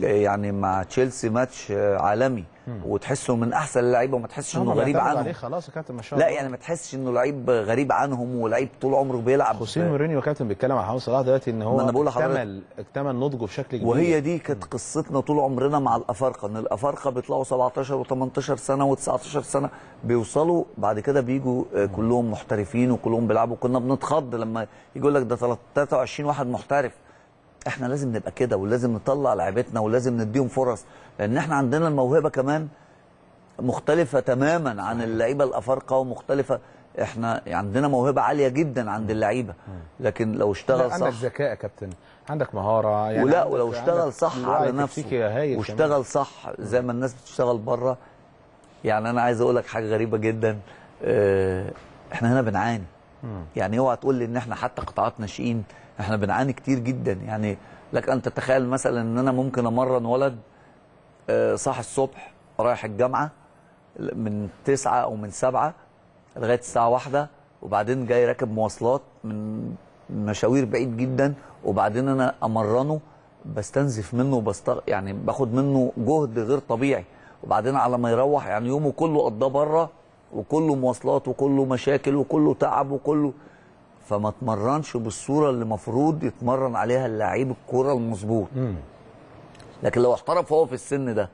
يعني مع تشيلسي ماتش آه، عالمي. وتحسه من أحسن اللعيبة وما تحسش إنه غريب عنهم. خلاص يا كابتن ما شاء لا الله. يعني ما تحسش إنه لعيب غريب عنهم ولعيب طول عمره بيلعب. خوسيه مورينيو كابتن بيتكلم عن محمد صلاح دلوقتي إن هو. اكتمل اكتمل نضجه بشكل كبير. وهي دي كانت قصتنا طول عمرنا مع الأفارقة إن الأفارقة بيطلعوا 17 و18 سنة و19 سنة بيوصلوا بعد كده بيجوا آه، كلهم محترفين وكلهم بيلعبوا. كنا بنتخض لما يقول لك ده 23 واحد محترف. إحنا لازم نبقى كده ولازم نطلع لعيبتنا ولازم نديهم فرص لأن إحنا عندنا الموهبة كمان مختلفة تماما عن اللعيبة الأفارقة ومختلفة. إحنا عندنا موهبة عالية جدا عند اللعيبة. لكن لو اشتغل لا، عندك صح ذكاء يا كابتن. عندك مهارة يعني ولا ولو اشتغل صح على نفسه. واشتغل صح زي ما الناس بتشتغل بره. يعني أنا عايز أقول لك حاجة غريبة جدا. آه، إحنا هنا بنعاني. يعني اوعى تقول لي إن إحنا حتى قطاعات ناشئين إحنا بنعاني كتير جدا. يعني لك أن تتخيل مثلا إن أنا ممكن أمرن ولد آه، صاحي الصبح رايح الجامعة من تسعة أو من سبعة لغاية الساعة واحدة وبعدين جاي راكب مواصلات من مشاوير بعيد جدا وبعدين أنا أمرنه بستنزف منه وبستغ... يعني باخد منه جهد غير طبيعي. وبعدين على ما يروح يعني يومه كله قضاه بره وكله مواصلات وكله مشاكل وكله تعب وكله فما اتمرنش بالصورة اللي المفروض يتمرن عليها اللاعب الكوره المظبوط. لكن لو احترف هو في السن ده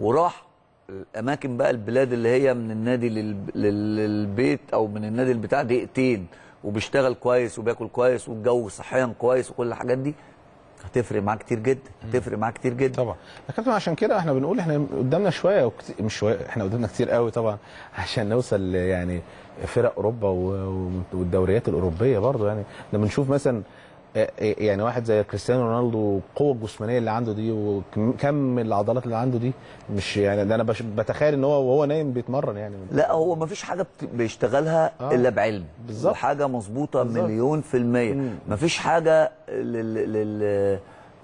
وراح الأماكن بقى البلاد اللي هي من النادي للب- لل- للبيت أو من النادي البتاع دقيقتين وبيشتغل كويس وبياكل كويس والجو صحيا كويس وكل الحاجات دي هتفرق معاه كتير جدا هتفرق معاه كتير جدا طبعا. يا كابتن عشان كده إحنا بنقول إحنا قدامنا شوية وكت... مش شوية إحنا قدامنا كتير قوي طبعا عشان نوصل يعني فرق أوروبا والدوريات الأوروبية برضو يعني. لما بنشوف مثلا يعني واحد زي كريستيانو رونالدو القوه الجسمانيه اللي عنده دي وكم العضلات اللي عنده دي مش يعني ده أنا. بتخيل إن هو وهو نايم بيتمرن يعني لا هو ما فيش حاجة بيشتغلها آه. إلا بعلم بالظبط. وحاجة مظبوطة. مليون في المية. ما فيش حاجة لل... لل...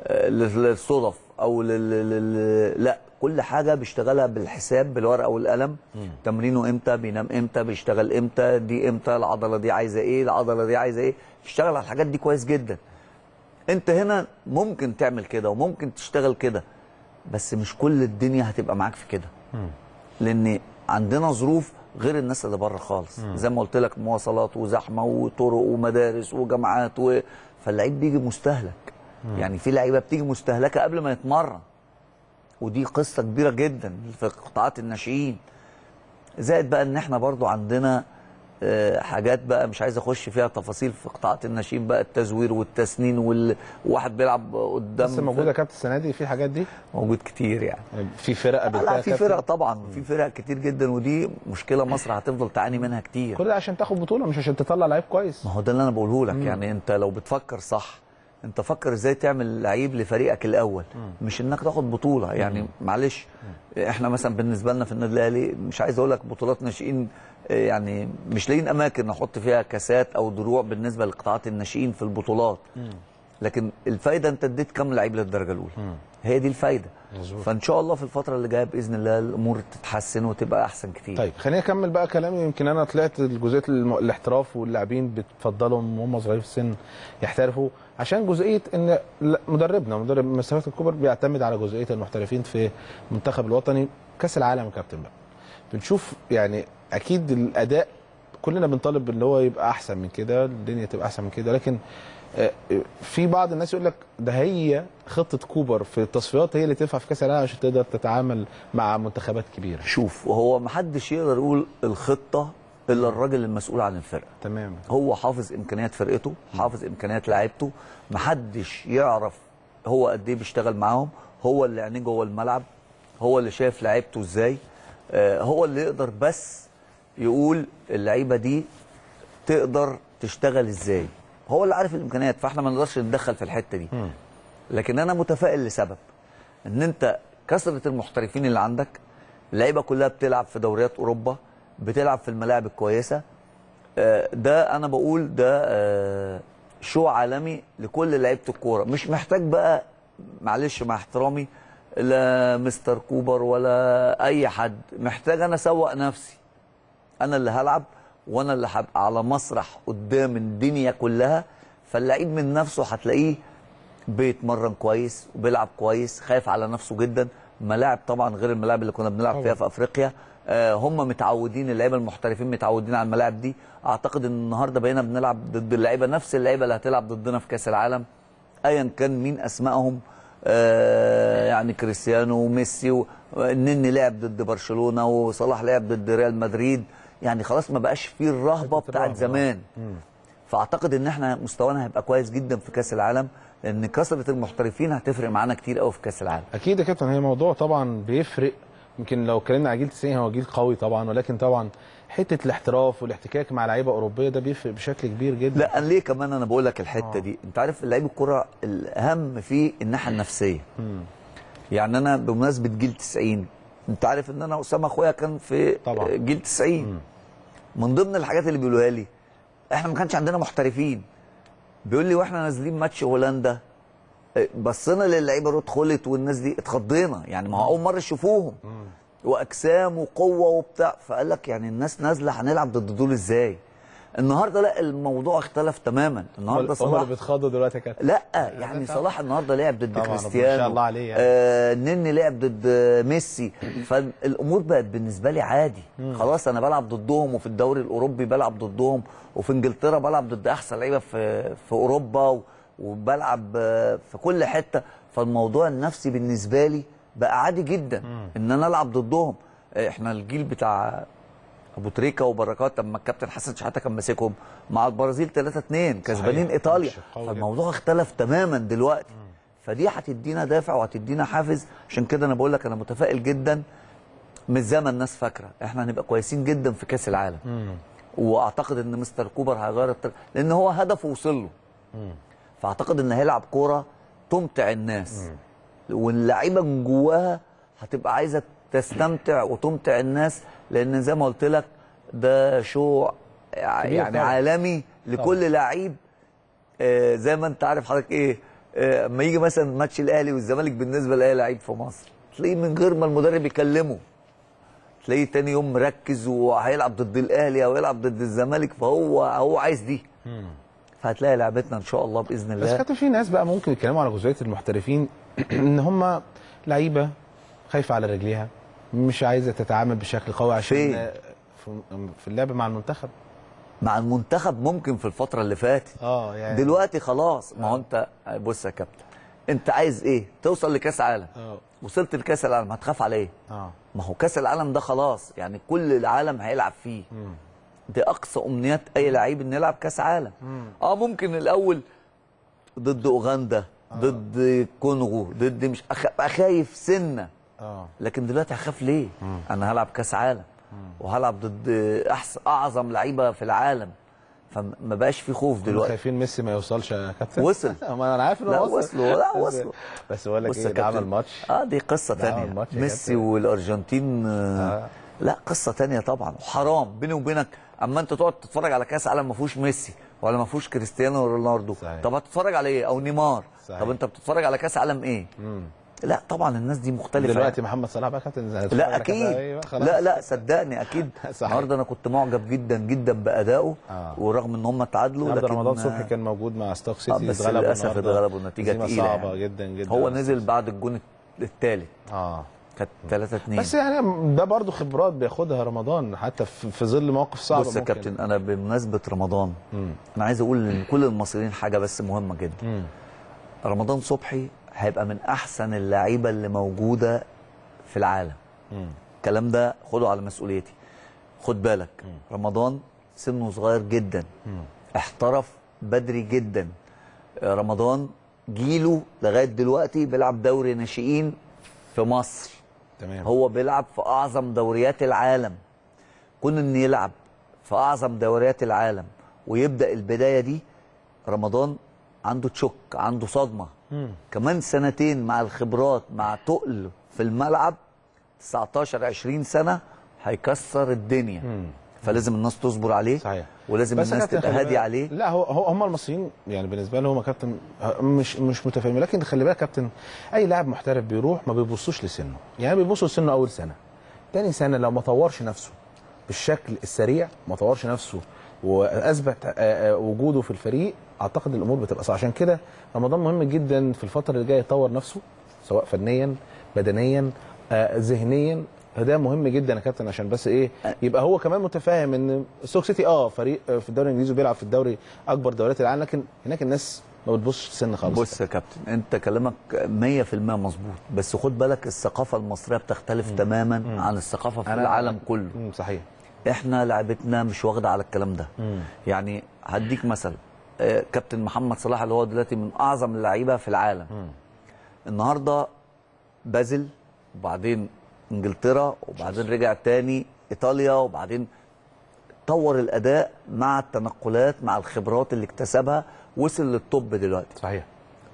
لل- للصدف أو لل... لل... لا كل حاجة بيشتغلها بالحساب بالورقة والقلم تمرينه إمتى بينام إمتى بيشتغل إمتى دي إمتى العضلة دي عايزة إيه العضلة دي عايزة إيه بيشتغل على الحاجات دي كويس جدا. انت هنا ممكن تعمل كده وممكن تشتغل كده بس مش كل الدنيا هتبقى معاك في كده. لأن عندنا ظروف غير الناس اللي بره خالص. زي ما قلت لك مواصلات وزحمة وطرق ومدارس وجامعات و... فاللعيب بيجي مستهلك. يعني في لعيبة بتيجي مستهلكة قبل ما يتمرن. ودي قصة كبيرة جدا في قطاعات الناشئين. زائد بقى إن إحنا برضو عندنا حاجات بقى مش عايز اخش فيها تفاصيل في قطاعات الناشئين بقى التزوير والتسنين وال- وواحد بيلعب قدام بس موجودة يا كابتن السنة دي؟ في الحاجات دي؟ موجود كتير يعني. في فرق لا في؟ فرق طبعا في فرق كتير جدا ودي مشكلة مصر هتفضل تعاني منها كتير. كل ده عشان تاخد بطولة مش عشان تطلع لعيب كويس. ما هو ده اللي أنا بقوله لك يعني أنت لو بتفكر صح انت فكر إزاي تعمل لعيب لفريقك الأول. مش انك تاخد بطولة. يعني معلش إحنا مثلا بالنسبة لنا في النادي الأهلي مش عايز أقول لك بطولات ناشئين آه، يعني مش لاقيين أماكن نحط فيها كاسات أو دروع بالنسبة لقطاعات الناشئين في البطولات. لكن الفايدة انت اديت كام لعيب للدرجة الأولى. هي دي الفايدة. مظبوط. فإن شاء الله في الفترة اللي جاية بإذن الله الأمور تتحسن وتبقى أحسن كتير. طيب خليني أكمل بقى كلامي. يمكن أنا طلعت الجزئيه الاحتراف واللاعبين بتفضلهم وهم صغيرين في السن يحترفوا عشان جزئية إن مدربنا مدرب مسافات الكبر بيعتمد على جزئية المحترفين في المنتخب الوطني. كأس العالم كابتن بقى. بنشوف يعني أكيد الأداء كلنا بنطالب ان هو يبقى أحسن من كده الدنيا تبقى أحسن من كده لكن في بعض الناس يقول لك ده هي خطة كوبر في التصفيات هي اللي تنفع في كأس العالم عشان تقدر تتعامل مع منتخبات كبيرة. شوف وهو محدش يقدر يقول الخطة إلا الراجل المسؤول عن الفرقة. تمام. هو حافظ إمكانيات فرقته حافظ إمكانيات لعيبته محدش يعرف هو قد إيه بيشتغل معاهم هو اللي عينيه جوه الملعب هو اللي شايف لعيبته إزاي آه، هو اللي يقدر بس يقول اللعيبة دي تقدر تشتغل إزاي. هو اللي عارف الإمكانيات فإحنا ما نقدرش نتدخل في الحتة دي. لكن أنا متفائل لسبب إن أنت كثرة المحترفين اللي عندك اللعيبة كلها بتلعب في دوريات أوروبا بتلعب في الملاعب الكويسة. آه، ده أنا بقول ده آه، شو عالمي لكل لعيبة الكورة. مش محتاج بقى معلش مع احترامي لا مستر كوبر ولا أي حد. محتاج أنا أسوق نفسي. أنا اللي هلعب وأنا اللي هبقى على مسرح قدام الدنيا كلها فاللعيب من نفسه هتلاقيه بيتمرن كويس وبيلعب كويس خايف على نفسه جدا. ملاعب طبعا غير الملاعب اللي كنا بنلعب فيها في أفريقيا. آه هم متعودين اللعيبة المحترفين متعودين على الملاعب دي. أعتقد إن النهارده بقينا بنلعب ضد اللعيبة نفس اللعيبة اللي هتلعب ضدنا في كأس العالم. ايا كان مين أسمائهم آه يعني كريستيانو وميسي النني لعب ضد برشلونة وصلاح لعب ضد ريال مدريد. يعني خلاص ما بقاش فيه الرهبة بتاعت. زمان. فأعتقد إن إحنا مستوانا هيبقى كويس جدا في كأس العالم لأن كثرة المحترفين هتفرق معانا كتير قوي في كأس العالم. أكيد يا كابتن هي موضوع طبعا بيفرق. يمكن لو اتكلمنا على جيل 90 هو جيل قوي طبعا ولكن طبعا حتة الاحتراف والاحتكاك مع لعيبة أوروبية ده بيفرق بشكل كبير جدا. لا ليه كمان أنا بقول لك الحتة آه. دي؟ أنت عارف لعيب الكرة الأهم فيه الناحيه النفسية. يعني أنا بمناسبة جيل 90 أنت عارف إن أنا أسامة أخويا كان في طبعا. جيل 90 من ضمن الحاجات اللي بيقولوها لي إحنا ما كانش عندنا محترفين. بيقول لي وإحنا نازلين ماتش هولندا آه، بصينا للعيبة رود خلت والناس دي اتخضينا. يعني ما هو أول مرة يشوفوهم. وأجسام وقوة وبتاع. فقال لك يعني الناس نازلة هنلعب ضد دول إزاي؟ النهارده لا الموضوع اختلف تماما. النهارده هم اللي صلاح بيتخضوا دلوقتي يا كابتن؟ لا يعني. صلاح النهارده لعب ضد كريستيانو. ما شاء الله عليه يعني. آه نني لعب ضد ميسي. فالأمور بقت بالنسبة لي عادي. خلاص أنا بلعب ضدهم وفي الدوري الأوروبي بلعب ضدهم وفي إنجلترا بلعب ضد أحسن لعيبة في في أوروبا وبلعب آه، في كل حتة. فالموضوع النفسي بالنسبة لي بقى عادي جدا إن أنا ألعب ضدهم. آه، إحنا الجيل بتاع أبو تريكة وبركات. لما الكابتن حسن شحاتة كان ماسكهم مع البرازيل 3 2 كسبانين إيطاليا. جدا. فالموضوع اختلف تماما دلوقتي. فدي هتدينا دافع وهتدينا حافز. عشان كده أنا بقول لك أنا متفائل جدا مش زي ما الناس فاكرة. إحنا هنبقى كويسين جدا في كأس العالم. وأعتقد إن مستر كوبر هيغير لأن هو هدفه وصل له. فأعتقد إن هيلعب كورة تمتع الناس. واللعيبة من جواها هتبقى عايزة تستمتع وتمتع الناس لأن زي ما قلت لك ده شو يعني طبعا. عالمي لكل لعيب. آه، زي ما انت عارف حضرتك إيه آه، اما يجي مثلا ماتش الأهلي والزمالك بالنسبة لأي لعيب في مصر تلاقيه من غير ما المدرب يكلمه تلاقيه تاني يوم مركز وهيلعب ضد الأهلي أو يلعب ضد الزمالك فهو هو عايز دي. فهتلاقي لعبتنا إن شاء الله بإذن بس الله. كابتن في ناس بقى ممكن يتكلموا على جزئيه المحترفين إن هم لعيبة خايفة على رجليها. مش عايزة تتعامل بشكل قوي عشان؟ في في اللعب مع المنتخب. مع المنتخب ممكن في الفترة اللي فاتت. آه يعني دلوقتي خلاص. ما هو انت بص يا كابتن انت عايز إيه؟ توصل لكأس عالم آه. وصلت لكأس العالم هتخاف على إيه؟ آه. ما هو كأس العالم ده خلاص. يعني كل العالم هيلعب فيه. دي أقصى أمنيات أي لعيب انه يلعب كأس عالم. آه ممكن الأول ضد أوغندا ضد كونغو ضد مش أخ... أبقى خايف سنة. آه. لكن دلوقتي هخاف ليه؟ أنا هلعب كأس عالم وهلعب ضد احسن أعظم لعيبة في العالم. فما بقاش في خوف دلوقتي. خايفين ميسي ما يوصلش يا كابتن؟ وصل. ما أنا عارف إنه لا وصل. وصلوا لا بس- وصلوا بس بقول لك إيه ده عمل ماتش. آه دي قصة يا ميسي. والأرجنتين آه. آه. لا قصة تانية طبعا. وحرام بيني وبينك. أما أنت تقعد تتفرج على كأس عالم ما فيهوش ميسي ولا ما فيهوش كريستيانو رونالدو. صحيح. طب هتتفرج على إيه؟ أو نيمار. صحيح. طب أنت بتتفرج على كأس عالم إيه؟ لا طبعا الناس دي مختلفة دلوقتي محمد صلاح بقى كابتن لا أكيد أيوة،. لا لا صدقني أكيد. النهارده أنا كنت معجب جدا جدا بأدائه آه. ورغم إن هم تعادلوا النهارده لكن رمضان صبحي كان موجود مع ستوك آه، سيتي بس للأسف. اتغلبوا نتيجه هزيمة تقيلة صعبة يعني. جدا جدا هو نزل بعد الجون الثالث آه كانت 3 2 بس يعني ده برضو خبرات بياخدها رمضان حتى في ظل مواقف صعبة بص يا. كابتن أنا بمناسبة رمضان مم. أنا عايز أقول لكل المصريين حاجة بس مهمة جدا مم. رمضان صبحي هيبقى من أحسن اللعيبة اللي موجودة في العالم. مم. الكلام ده خده على مسؤوليتي. خد بالك رمضان سنه صغير جدا. احترف بدري جدا. رمضان جيله لغاية دلوقتي بيلعب دوري ناشئين في مصر. تمام. هو بيلعب في أعظم دوريات العالم. كون ان يلعب في أعظم دوريات العالم ويبدأ البداية دي رمضان عنده تشوك عنده صدمة. مم. كمان سنتين مع الخبرات مع تقل في الملعب 19 20 سنة هيكسر الدنيا. مم. فلازم الناس تصبر عليه صحيح. ولازم الناس تبقى هادية عليه. لا هو هو هم المصريين يعني بالنسبة لهم كابتن مش مش متفاهمين. لكن خلي بالك كابتن أي لاعب محترف بيروح ما بيبصوش لسنه. يعني بيبصوا لسنه أول سنة. تاني سنة لو ما طورش نفسه بالشكل السريع ما طورش نفسه وأثبت آه، آه، وجوده في الفريق أعتقد الأمور بتبقى صعبه عشان كده رمضان مهم جدا في الفترة اللي جاية يطور نفسه سواء فنيا بدنيا آه، ذهنيا. ده مهم جدا يا كابتن عشان بس إيه يبقى هو كمان متفاهم إن ستوك سيتي آه فريق في الدوري الإنجليزي وبيلعب في الدوري أكبر دوريات العالم لكن هناك الناس ما بتبصش السن خالص. بص يا كابتن أنت كلامك 100% مظبوط بس خد بالك الثقافة المصرية بتختلف تماما عن الثقافة في العالم كله. مم، صحيح. إحنا لعبتنا مش واخدة على الكلام ده. يعني هديك مثل. آه، كابتن محمد صلاح اللي هو دلوقتي من أعظم اللعيبة في العالم. النهارده بازل وبعدين إنجلترا وبعدين رجع تاني إيطاليا وبعدين طور الأداء مع التنقلات مع الخبرات اللي اكتسبها وصل للطب دلوقتي. صحيح.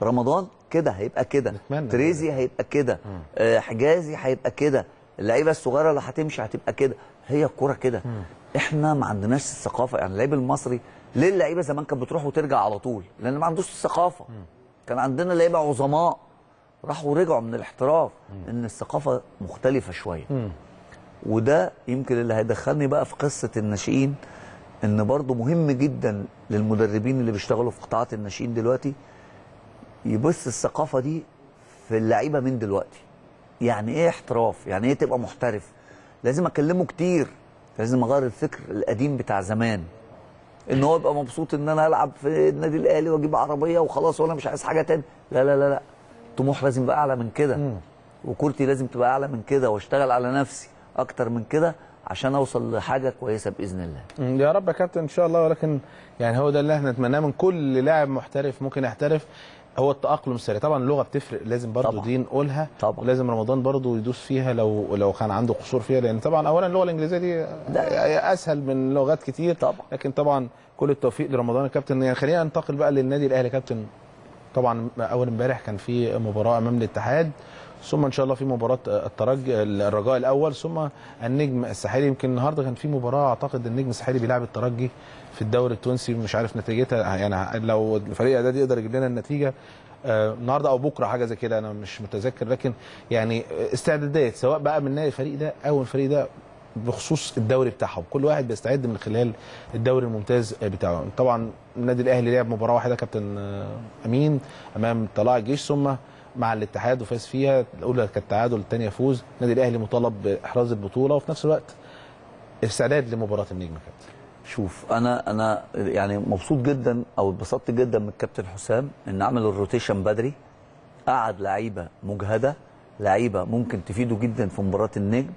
رمضان كده هيبقى كده. تريزي هيبقى كده. آه، حجازي هيبقى كده. اللعيبة الصغيرة اللي هتمشي هتبقى كده. هي الكورة كده. إحنا ما عندناش الثقافة يعني اللعيب المصري ليه اللعيبه زمان كانت بتروح وترجع على طول لأن ما عندوش الثقافة. كان عندنا لعيبة عظماء راحوا ورجعوا من الاحتراف إن الثقافة مختلفة شوية. وده يمكن اللي هيدخلني بقى في قصة الناشئين إن برضو مهم جدا للمدربين اللي بيشتغلوا في قطاعات الناشئين دلوقتي يبث الثقافة دي في اللعيبة من دلوقتي. يعني إيه احتراف؟ يعني إيه تبقى محترف؟ لازم أكلمه كتير. لازم أغير الفكر القديم بتاع زمان. إن هو يبقى مبسوط إن أنا ألعب في النادي الأهلي وأجيب عربية وخلاص وأنا مش عايز حاجة تاني. لا لا لا لا. طموح لازم يبقى أعلى من كده. وكورتي لازم تبقى أعلى من كده وأشتغل على نفسي أكتر من كده عشان أوصل لحاجة كويسة بإذن الله. يا رب يا كابتن إن شاء الله. ولكن يعني هو ده اللي إحنا نتمناه من كل لاعب محترف ممكن يحترف. هو التأقلم السريع. طبعا اللغة بتفرق لازم برضو طبعا. دي نقولها طبعا. ولازم رمضان برضو يدوس فيها لو لو كان عنده قصور فيها لأن طبعا اولا اللغة الإنجليزية دي أسهل من لغات كتير. طبعا. لكن طبعا كل التوفيق لرمضان يا كابتن. يعني خلينا ننتقل بقى للنادي الأهلي يا كابتن. طبعا أول امبارح كان في مباراة أمام الاتحاد. ثم إن شاء الله في مباراة الترجي الرجاء الأول ثم النجم الساحلي. يمكن النهارده كان في مباراة أعتقد النجم الساحلي بيلعب الترجي. في الدوري التونسي مش عارف نتيجتها. يعني لو الفريق الاعدادي يقدر يجيب لنا النتيجة آه، النهارده أو بكرة حاجة زي كده أنا مش متذكر. لكن يعني استعدادات سواء بقى من الفريق ده أو الفريق ده بخصوص الدوري بتاعهم. كل واحد بيستعد من خلال الدوري الممتاز بتاعه. طبعا النادي الأهلي لعب مباراة واحدة كابتن آه، أمين أمام طلائع الجيش. ثم مع الاتحاد وفاز فيها الاولى كانت تعادل الثانية فوز النادي الأهلي مطالب بإحراز البطولة. وفي نفس الوقت استعداد لمباراة النجم كابتن. شوف أنا أنا يعني مبسوط جدا أو اتبسطت جدا من الكابتن حسام إن عمل الروتيشن بدري قعد لعيبة مجهدة لعيبة ممكن تفيده جدا في مباراة النجم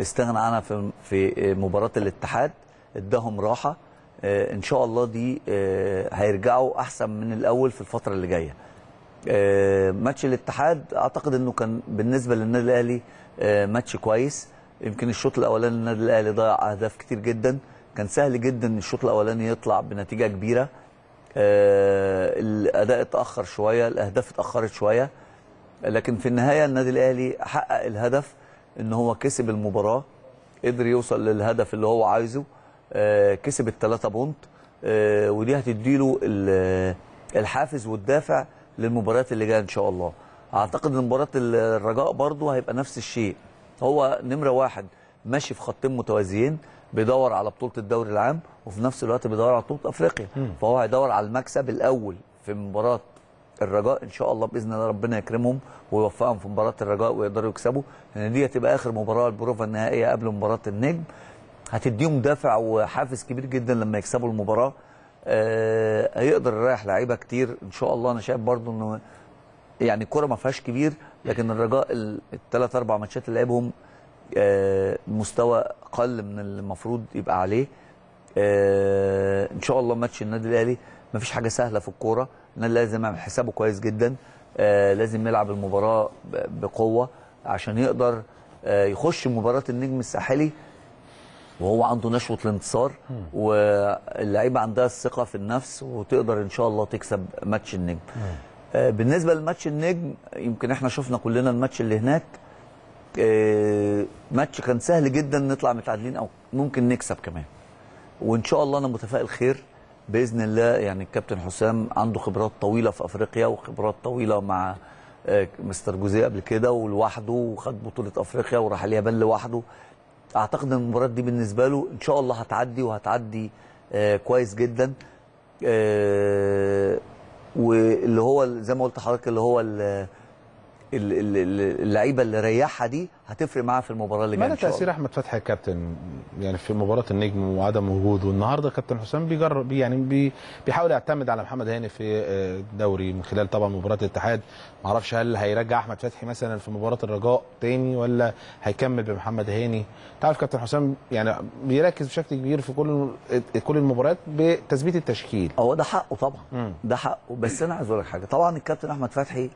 استغنى عنها في في مباراة الاتحاد اداهم راحة آه، إن شاء الله دي آه، هيرجعوا أحسن من الأول في الفترة اللي جاية. آه، ماتش الاتحاد أعتقد إنه كان بالنسبة للنادي الأهلي ماتش كويس. يمكن الشوط الأولاني النادي الأهلي ضيع أهداف كتير جدا. كان سهل جدا الشوط الأولاني يطلع بنتيجة كبيرة. آه، الأداء اتأخر شوية الأهداف اتأخرت شوية. لكن في النهاية النادي الأهلي حقق الهدف إن هو كسب المباراة قدر يوصل للهدف اللي هو عايزه. آه، كسب الثلاثه بونت. آه، ودي هتديله ال- الحافز والدافع للمباريات اللي جاية إن شاء الله. أعتقد إن مباراة الرجاء برضو هيبقى نفس الشيء. هو نمرة واحد ماشي في خطين متوازيين. بيدور على بطولة الدوري العام وفي نفس الوقت بيدور على بطولة أفريقيا. فهو هيدور على المكسب الأول في مباراة الرجاء. إن شاء الله بإذن الله ربنا يكرمهم ويوفقهم في مباراة الرجاء ويقدروا يكسبوا لأن دي هتبقى آخر مباراة البروفا النهائية قبل مباراة النجم. هتديهم دافع وحافز كبير جدا لما يكسبوا المباراة. آه هيقدر يريح لعيبة كتير. إن شاء الله أنا شايف برضو إنه يعني الكوره ما فيهاش كبير لكن الرجاء الثلاث أربع ماتشات اللي لعبهم مستوى أقل من المفروض يبقى عليه. آه إن شاء الله ماتش النادي الأهلي ما فيش حاجة سهلة في الكورة. النادي لازم يعمل حسابه كويس جدا. آه لازم يلعب المباراة بقوة عشان يقدر آه يخش مباراة النجم الساحلي وهو عنده نشوة الانتصار واللعيبة عندها الثقة في النفس وتقدر إن شاء الله تكسب ماتش النجم. آه، بالنسبة لماتش النجم يمكن إحنا شفنا كلنا الماتش اللي هناك آه، ماتش كان سهل جدا نطلع متعادلين أو ممكن نكسب كمان. وإن شاء الله أنا متفائل خير بإذن الله. يعني الكابتن حسام عنده خبرات طويلة في أفريقيا وخبرات طويلة مع آه، مستر جوزيه قبل كده ولوحده وخد بطولة أفريقيا وراح اليابان لوحده. أعتقد إن المباراة دي بالنسبة له إن شاء الله هتعدي وهتعدي آه، كويس جدا. آه، واللي هو زي ما قلت لحضرتك اللي هو اللعيبة اللي ريحها دي هتفرق معاه في المباراة اللي جاية ماذا تأثير أحمد فتحي الكابتن يعني في مباراة النجم وعدم وجوده النهارده كابتن حسام بيجرب بي- يعني بي بيحاول يعتمد على محمد هاني في آه، الدوري من خلال طبعا مباراة الاتحاد. ما أعرفش هل هيرجع أحمد فتحي مثلا في مباراة الرجاء تاني ولا هيكمل بمحمد هاني؟ تعرف كابتن حسام يعني بيركز بشكل كبير في كل كل المباريات بتثبيت التشكيل. هو ده حقه طبعا. ده حقه. بس أنا عايز أقول لك حاجة. طبعا الكابتن أحمد فتحي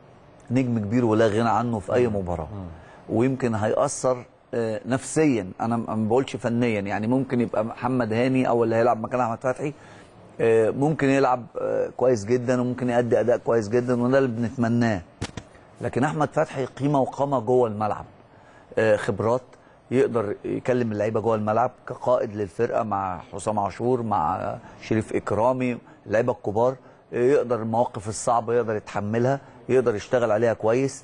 نجم كبير ولا غنى عنه في أي مباراة. ويمكن هيأثر آه، نفسيا. أنا ما بقولش فنيا. يعني ممكن يبقى محمد هاني أو اللي هيلعب مكان أحمد فتحي آه، ممكن يلعب آه، كويس جدا وممكن يأدي أداء كويس جدا وده اللي بنتمناه. لكن أحمد فتحي قيمة وقامة جوه الملعب. خبرات يقدر يكلم اللعيبة جوه الملعب كقائد للفرقة مع حسام عاشور مع شريف إكرامي اللعيبة الكبار يقدر المواقف الصعبة يقدر يتحملها. يقدر يشتغل عليها كويس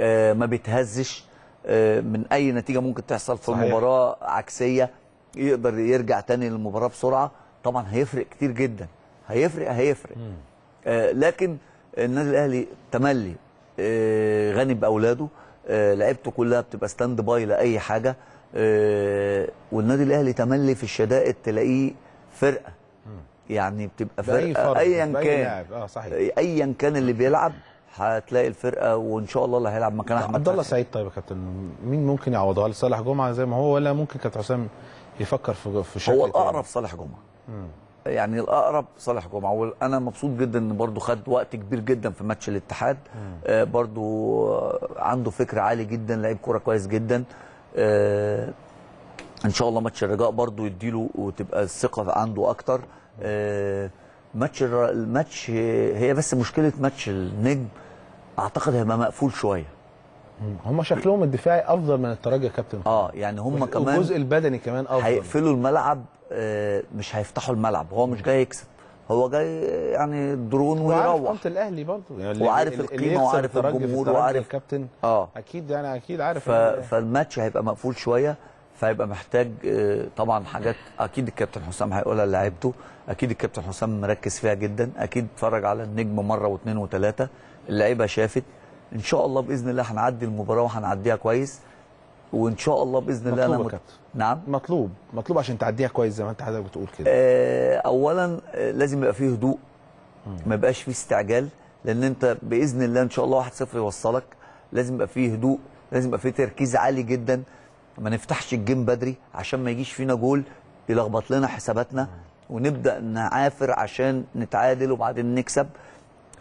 آه، ما بيتهزش آه، من أي نتيجة ممكن تحصل في صحيح. المباراه عكسية يقدر يرجع تاني للمباراة بسرعة. طبعا هيفرق كتير جدا. هيفرق هيفرق. آه، لكن النادي الأهلي تملي آه، غني بأولاده. آه، لعيبته كلها بتبقى standby لأي حاجة. آه، والنادي الأهلي تملي في الشدائد تلاقيه فرقة. يعني بتبقى فرقة ايا كان. آه صحيح. ايا كان اللي بيلعب هتلاقي الفرقة وإن شاء الله اللي هيلعب مكان أحمد عبد الله. سعيد طيب يا كابتن. مين ممكن يعوضها صالح جمعة زي ما هو ولا ممكن كابتن حسام يفكر في في شكل هو؟ الأقرب صالح جمعة. يعني الأقرب صالح جمعة. وأنا مبسوط جدا إن برضو خد وقت كبير جدا في ماتش الاتحاد. آه برضو آه، عنده فكر عالي جدا لعيب كورة كويس جدا. آه إن شاء الله ماتش الرجاء برضو يديله وتبقى الثقة عنده أكتر. آه ماتش الماتش هي بس مشكلة ماتش النجم. أعتقد هيبقى مقفول شوية. هم شكلهم الدفاعي أفضل من الترجي يا كابتن. آه يعني هم كمان والجزء البدني كمان أفضل. هيقفلوا الملعب آه، مش هيفتحوا الملعب. هو مش جاي يكسب. هو جاي يعني درون وعارف ويروح. قيمه الأهلي برضه. يعني اللي- وعارف يكسب وعارف الجمهور وعارف- الكابتن آه. أكيد يعني أكيد عارف ف... ال- فالماتش هيبقى مقفول شوية. فهيبقى محتاج آه، طبعا حاجات أكيد الكابتن حسام هيقولها لعيبته. أكيد الكابتن حسام مركز فيها جدا. أكيد اتفرج على النجم مرة واثنين وثلاثة. اللعيبة شافت إن شاء الله بإذن الله هنعدي المباراة وهنعديها كويس وإن شاء الله بإذن الله مطلوب يا مت-. نعم؟ مطلوب. مطلوب عشان تعديها كويس زي ما انت حضرتك بتقول كده. آه، اولا آه، لازم يبقى فيه هدوء. ما يبقاش فيه استعجال لأن أنت بإذن الله إن شاء الله 1-0 يوصلك. لازم يبقى فيه هدوء لازم يبقى فيه تركيز عالي جدا. ما نفتحش الجيم بدري عشان ما يجيش فينا جول يلخبط لنا حساباتنا ونبدأ نعافر عشان نتعادل وبعدين نكسب.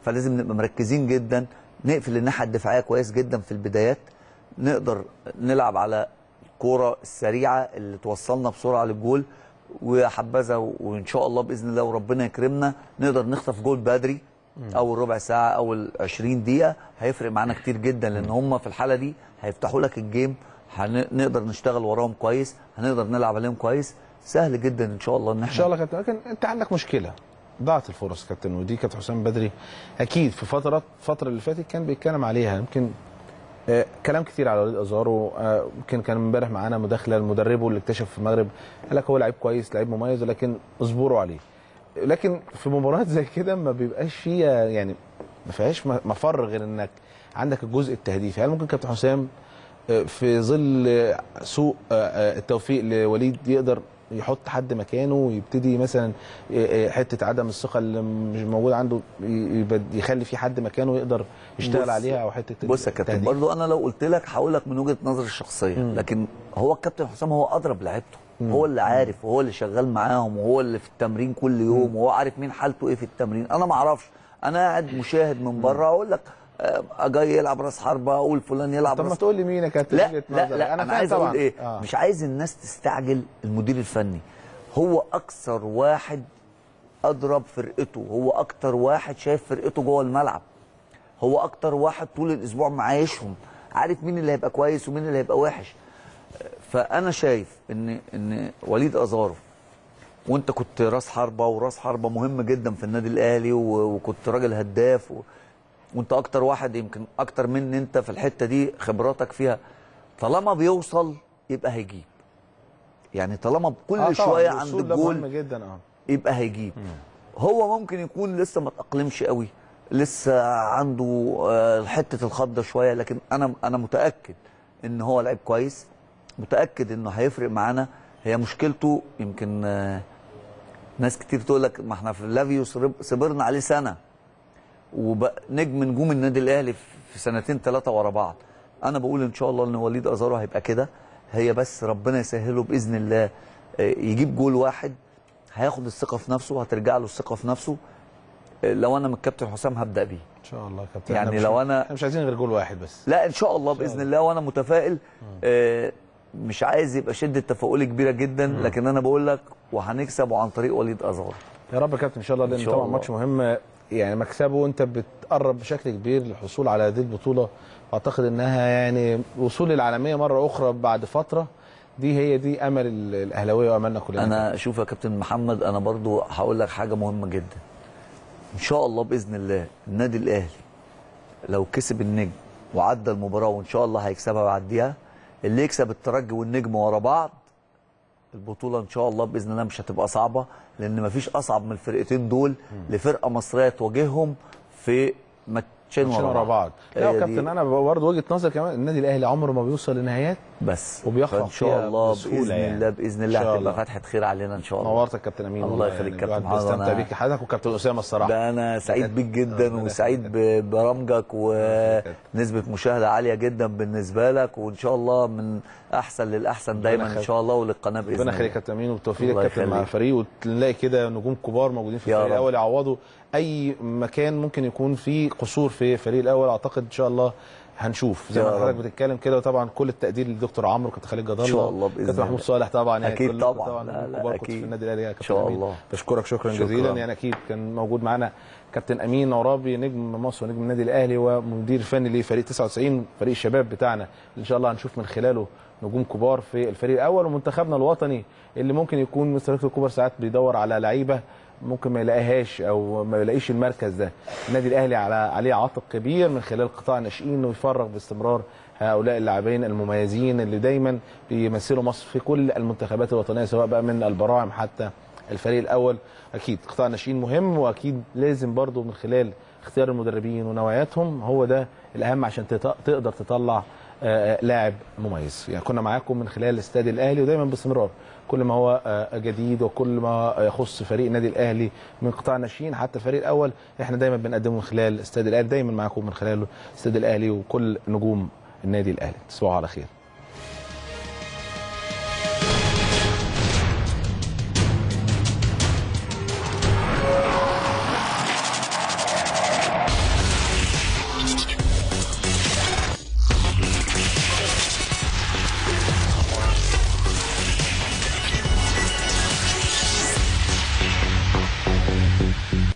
فلازم نبقى مركزين جدا نقفل الناحيه الدفاعية كويس جدا في البدايات نقدر نلعب على الكورة السريعة اللي توصلنا بسرعة للجول وحبذا وإن شاء الله بإذن الله وربنا يكرمنا نقدر نخطف جول بدري أول ربع ساعة أول 20 دقيقة هيفرق معانا كتير جدا لأن هم في الحالة دي هيفتحوا لك الجيم هنقدر نشتغل وراهم كويس هنقدر نلعب عليهم كويس سهل جدا إن شاء الله إن إن إحنا شاء الله كابتن. لكن أنت عندك مشكلة. ضاعت الفرص كابتن ودي كانت حسام بدري. أكيد في فترات الفترة اللي فاتت كان بيتكلم عليها. يمكن آه كلام كتير على وليد ازارو آه، يمكن كان امبارح معانا مداخلة لمدربه اللي اكتشف في المغرب قال لك هو لعيب كويس لعيب مميز لكن اصبروا عليه. لكن في مباريات زي كده ما بيبقاش فيها يعني ما فيهاش مفر غير إنك عندك الجزء التهديفي. هل ممكن كابتن حسام آه، في ظل سوء التوفيق لوليد يقدر يحط حد مكانه ويبتدي مثلا حتة عدم الثقة اللي مش موجودة عنده يخلي في حد مكانه يقدر يشتغل بص- عليها أو حتة بص يا كابتن. برضو أنا لو قلت لك هقول لك من وجهة نظري الشخصية لكن هو الكابتن حسام هو أضرب لعيبته هو اللي عارف وهو اللي شغال معاهم وهو اللي في التمرين كل يوم وهو عارف مين حالته إيه في التمرين. أنا ما أعرفش أنا قاعد مشاهد من بره أقول لك آه، جاي يلعب راس حربة أقول فلان يلعب طب ما تقول لي مين يا كابتن لا لا أنا, فاهم عايز طبعاً. أقول إيه؟ آه. مش عايز الناس تستعجل المدير الفني. هو أكثر واحد أضرب فرقته هو أكتر واحد شايف فرقته جوه الملعب. هو أكتر واحد طول الأسبوع معايشهم. عارف مين اللي هيبقى كويس ومين اللي هيبقى وحش؟ فأنا شايف إن إن وليد أزارو وأنت كنت راس حربة وراس حربة مهم جدا في النادي الأهلي وكنت راجل هداف و... وانت أكتر واحد يمكن أكتر مني انت في الحتة دي خبراتك فيها طالما بيوصل يبقى هيجيب. يعني طالما كل آه شوية عند الوصول ده مهم الجول جدا آه. يبقى هيجيب. هو ممكن يكون لسه ما تأقلمش قوي لسه عنده آه، حتة الخضة شوية لكن أنا أنا متأكد إن هو لعيب كويس متأكد إنه هيفرق معانا. هي مشكلته يمكن آه، ناس كتير تقول لك ما إحنا في لافيو صبرنا عليه سنة. ونجم نجوم النادي الأهلي في سنتين ثلاثة ورا بعض. أنا بقول إن شاء الله إن وليد أزارو هيبقى كده. هي بس ربنا يسهله بإذن الله. آه، يجيب جول واحد هياخد الثقة في نفسه هترجع له الثقة في نفسه. آه، لو أنا من الكابتن حسام هبدأ بيه. إن شاء الله كابتن. يعني لو أنا- إحنا مش عايزين غير جول واحد بس. لا إن شاء الله بإذن الله. وأنا متفائل. آه، مش عايز يبقى شدة تفاؤلي كبيرة جدا لكن أنا بقول لك وهنكسب عن طريق وليد أزارو. يا رب يا كابتن إن شاء الله لأن طبعا. ماتش مهم. يعني مكسبه وانت بتقرب بشكل كبير للحصول على هذه البطولة. أعتقد إنها يعني وصول للعالمية مرة أخرى بعد فترة. دي هي دي أمل ال- الأهلاوية وأملنا كلنا. أنا شوف يا كابتن محمد أنا برضو هقول لك حاجة مهمة جدا. إن شاء الله بإذن الله النادي الأهلي لو كسب النجم وعدى المباراة وإن شاء الله هيكسبها ويعديها اللي يكسب الترجي والنجم ورا بعض البطولة إن شاء الله بإذن الله مش هتبقى صعبة. لأن مفيش أصعب من الفرقتين دول لفرقة مصرية تواجههم في ماتشين ورا بعض. لا يا كابتن أنا برضه وجهة نظر كمان النادي الأهلي عمره ما بيوصل لنهايات. بس وبيخرج فإن شاء الله بإذن يعني. الله بإذن الله هتبقى. فتحة خير علينا إن شاء الله نورتك كابتن أمين الله يخليك يعني كابتن محمد. بيستمتع أنا- بيك حضرتك وكابتن أسامة الصراحة ده أنا سعيد بيك جدا ربنا وسعيد يخليك. ببرامجك ونسبه مشاهدة عالية جدا بالنسبة لك وإن شاء الله من أحسن للأحسن دايما إن يخليك. شاء الله وللقناة بإذن ربنا الله يخليك يا كابتن أمين وبالتوفيق الكابتن مع يخليك. الفريق ونلاقي كده نجوم كبار موجودين في الفريق. الأول يعوضوا أي مكان ممكن يكون فيه قصور في الفريق الأول أعتقد إن شاء الله هنشوف زي ما حضرتك. بتتكلم كده وطبعا كل التقدير للدكتور عمرو كابتن خالد جد الله إن شاء الله بإذن كابتن محمود الله. صالح طبعا يعني أكيد كلكم طبعاً. لا، لا، أكيد. في النادي الأهلي يا كابتن شاء أمين. الله. بشكرك شكرا, شكراً. جزيلا يعني أكيد كان موجود معانا كابتن أمين عرابي نجم مصر ونجم النادي الأهلي ومدير فني لفريق 99 فريق الشباب بتاعنا إن شاء الله هنشوف من خلاله نجوم كبار في الفريق الأول ومنتخبنا الوطني اللي ممكن يكون مستر هيكتور كوبر ساعات بيدور على لعيبة ممكن ما يلاقيهاش أو ما يلاقيش المركز ده. النادي الأهلي على عليه عاتق كبير من خلال قطاع الناشئين انه يفرغ باستمرار هؤلاء اللاعبين المميزين اللي دايما بيمثلوا مصر في كل المنتخبات الوطنية سواء بقى من البراعم حتى الفريق الأول. أكيد قطاع الناشئين مهم وأكيد لازم برضو من خلال اختيار المدربين ونوعياتهم هو ده الأهم عشان تقدر تطلع آه، لاعب مميز. يعني كنا معاكم من خلال استاد الأهلي ودايما باستمرار. كل ما هو آه، جديد وكل ما يخص فريق النادي الأهلي من قطاع الناشئين حتى الفريق الأول إحنا دايما بنقدمه من خلال استاد الأهلي دايما معاكم من خلال استاد الأهلي وكل نجوم النادي الأهلي. تصبحوا على خير.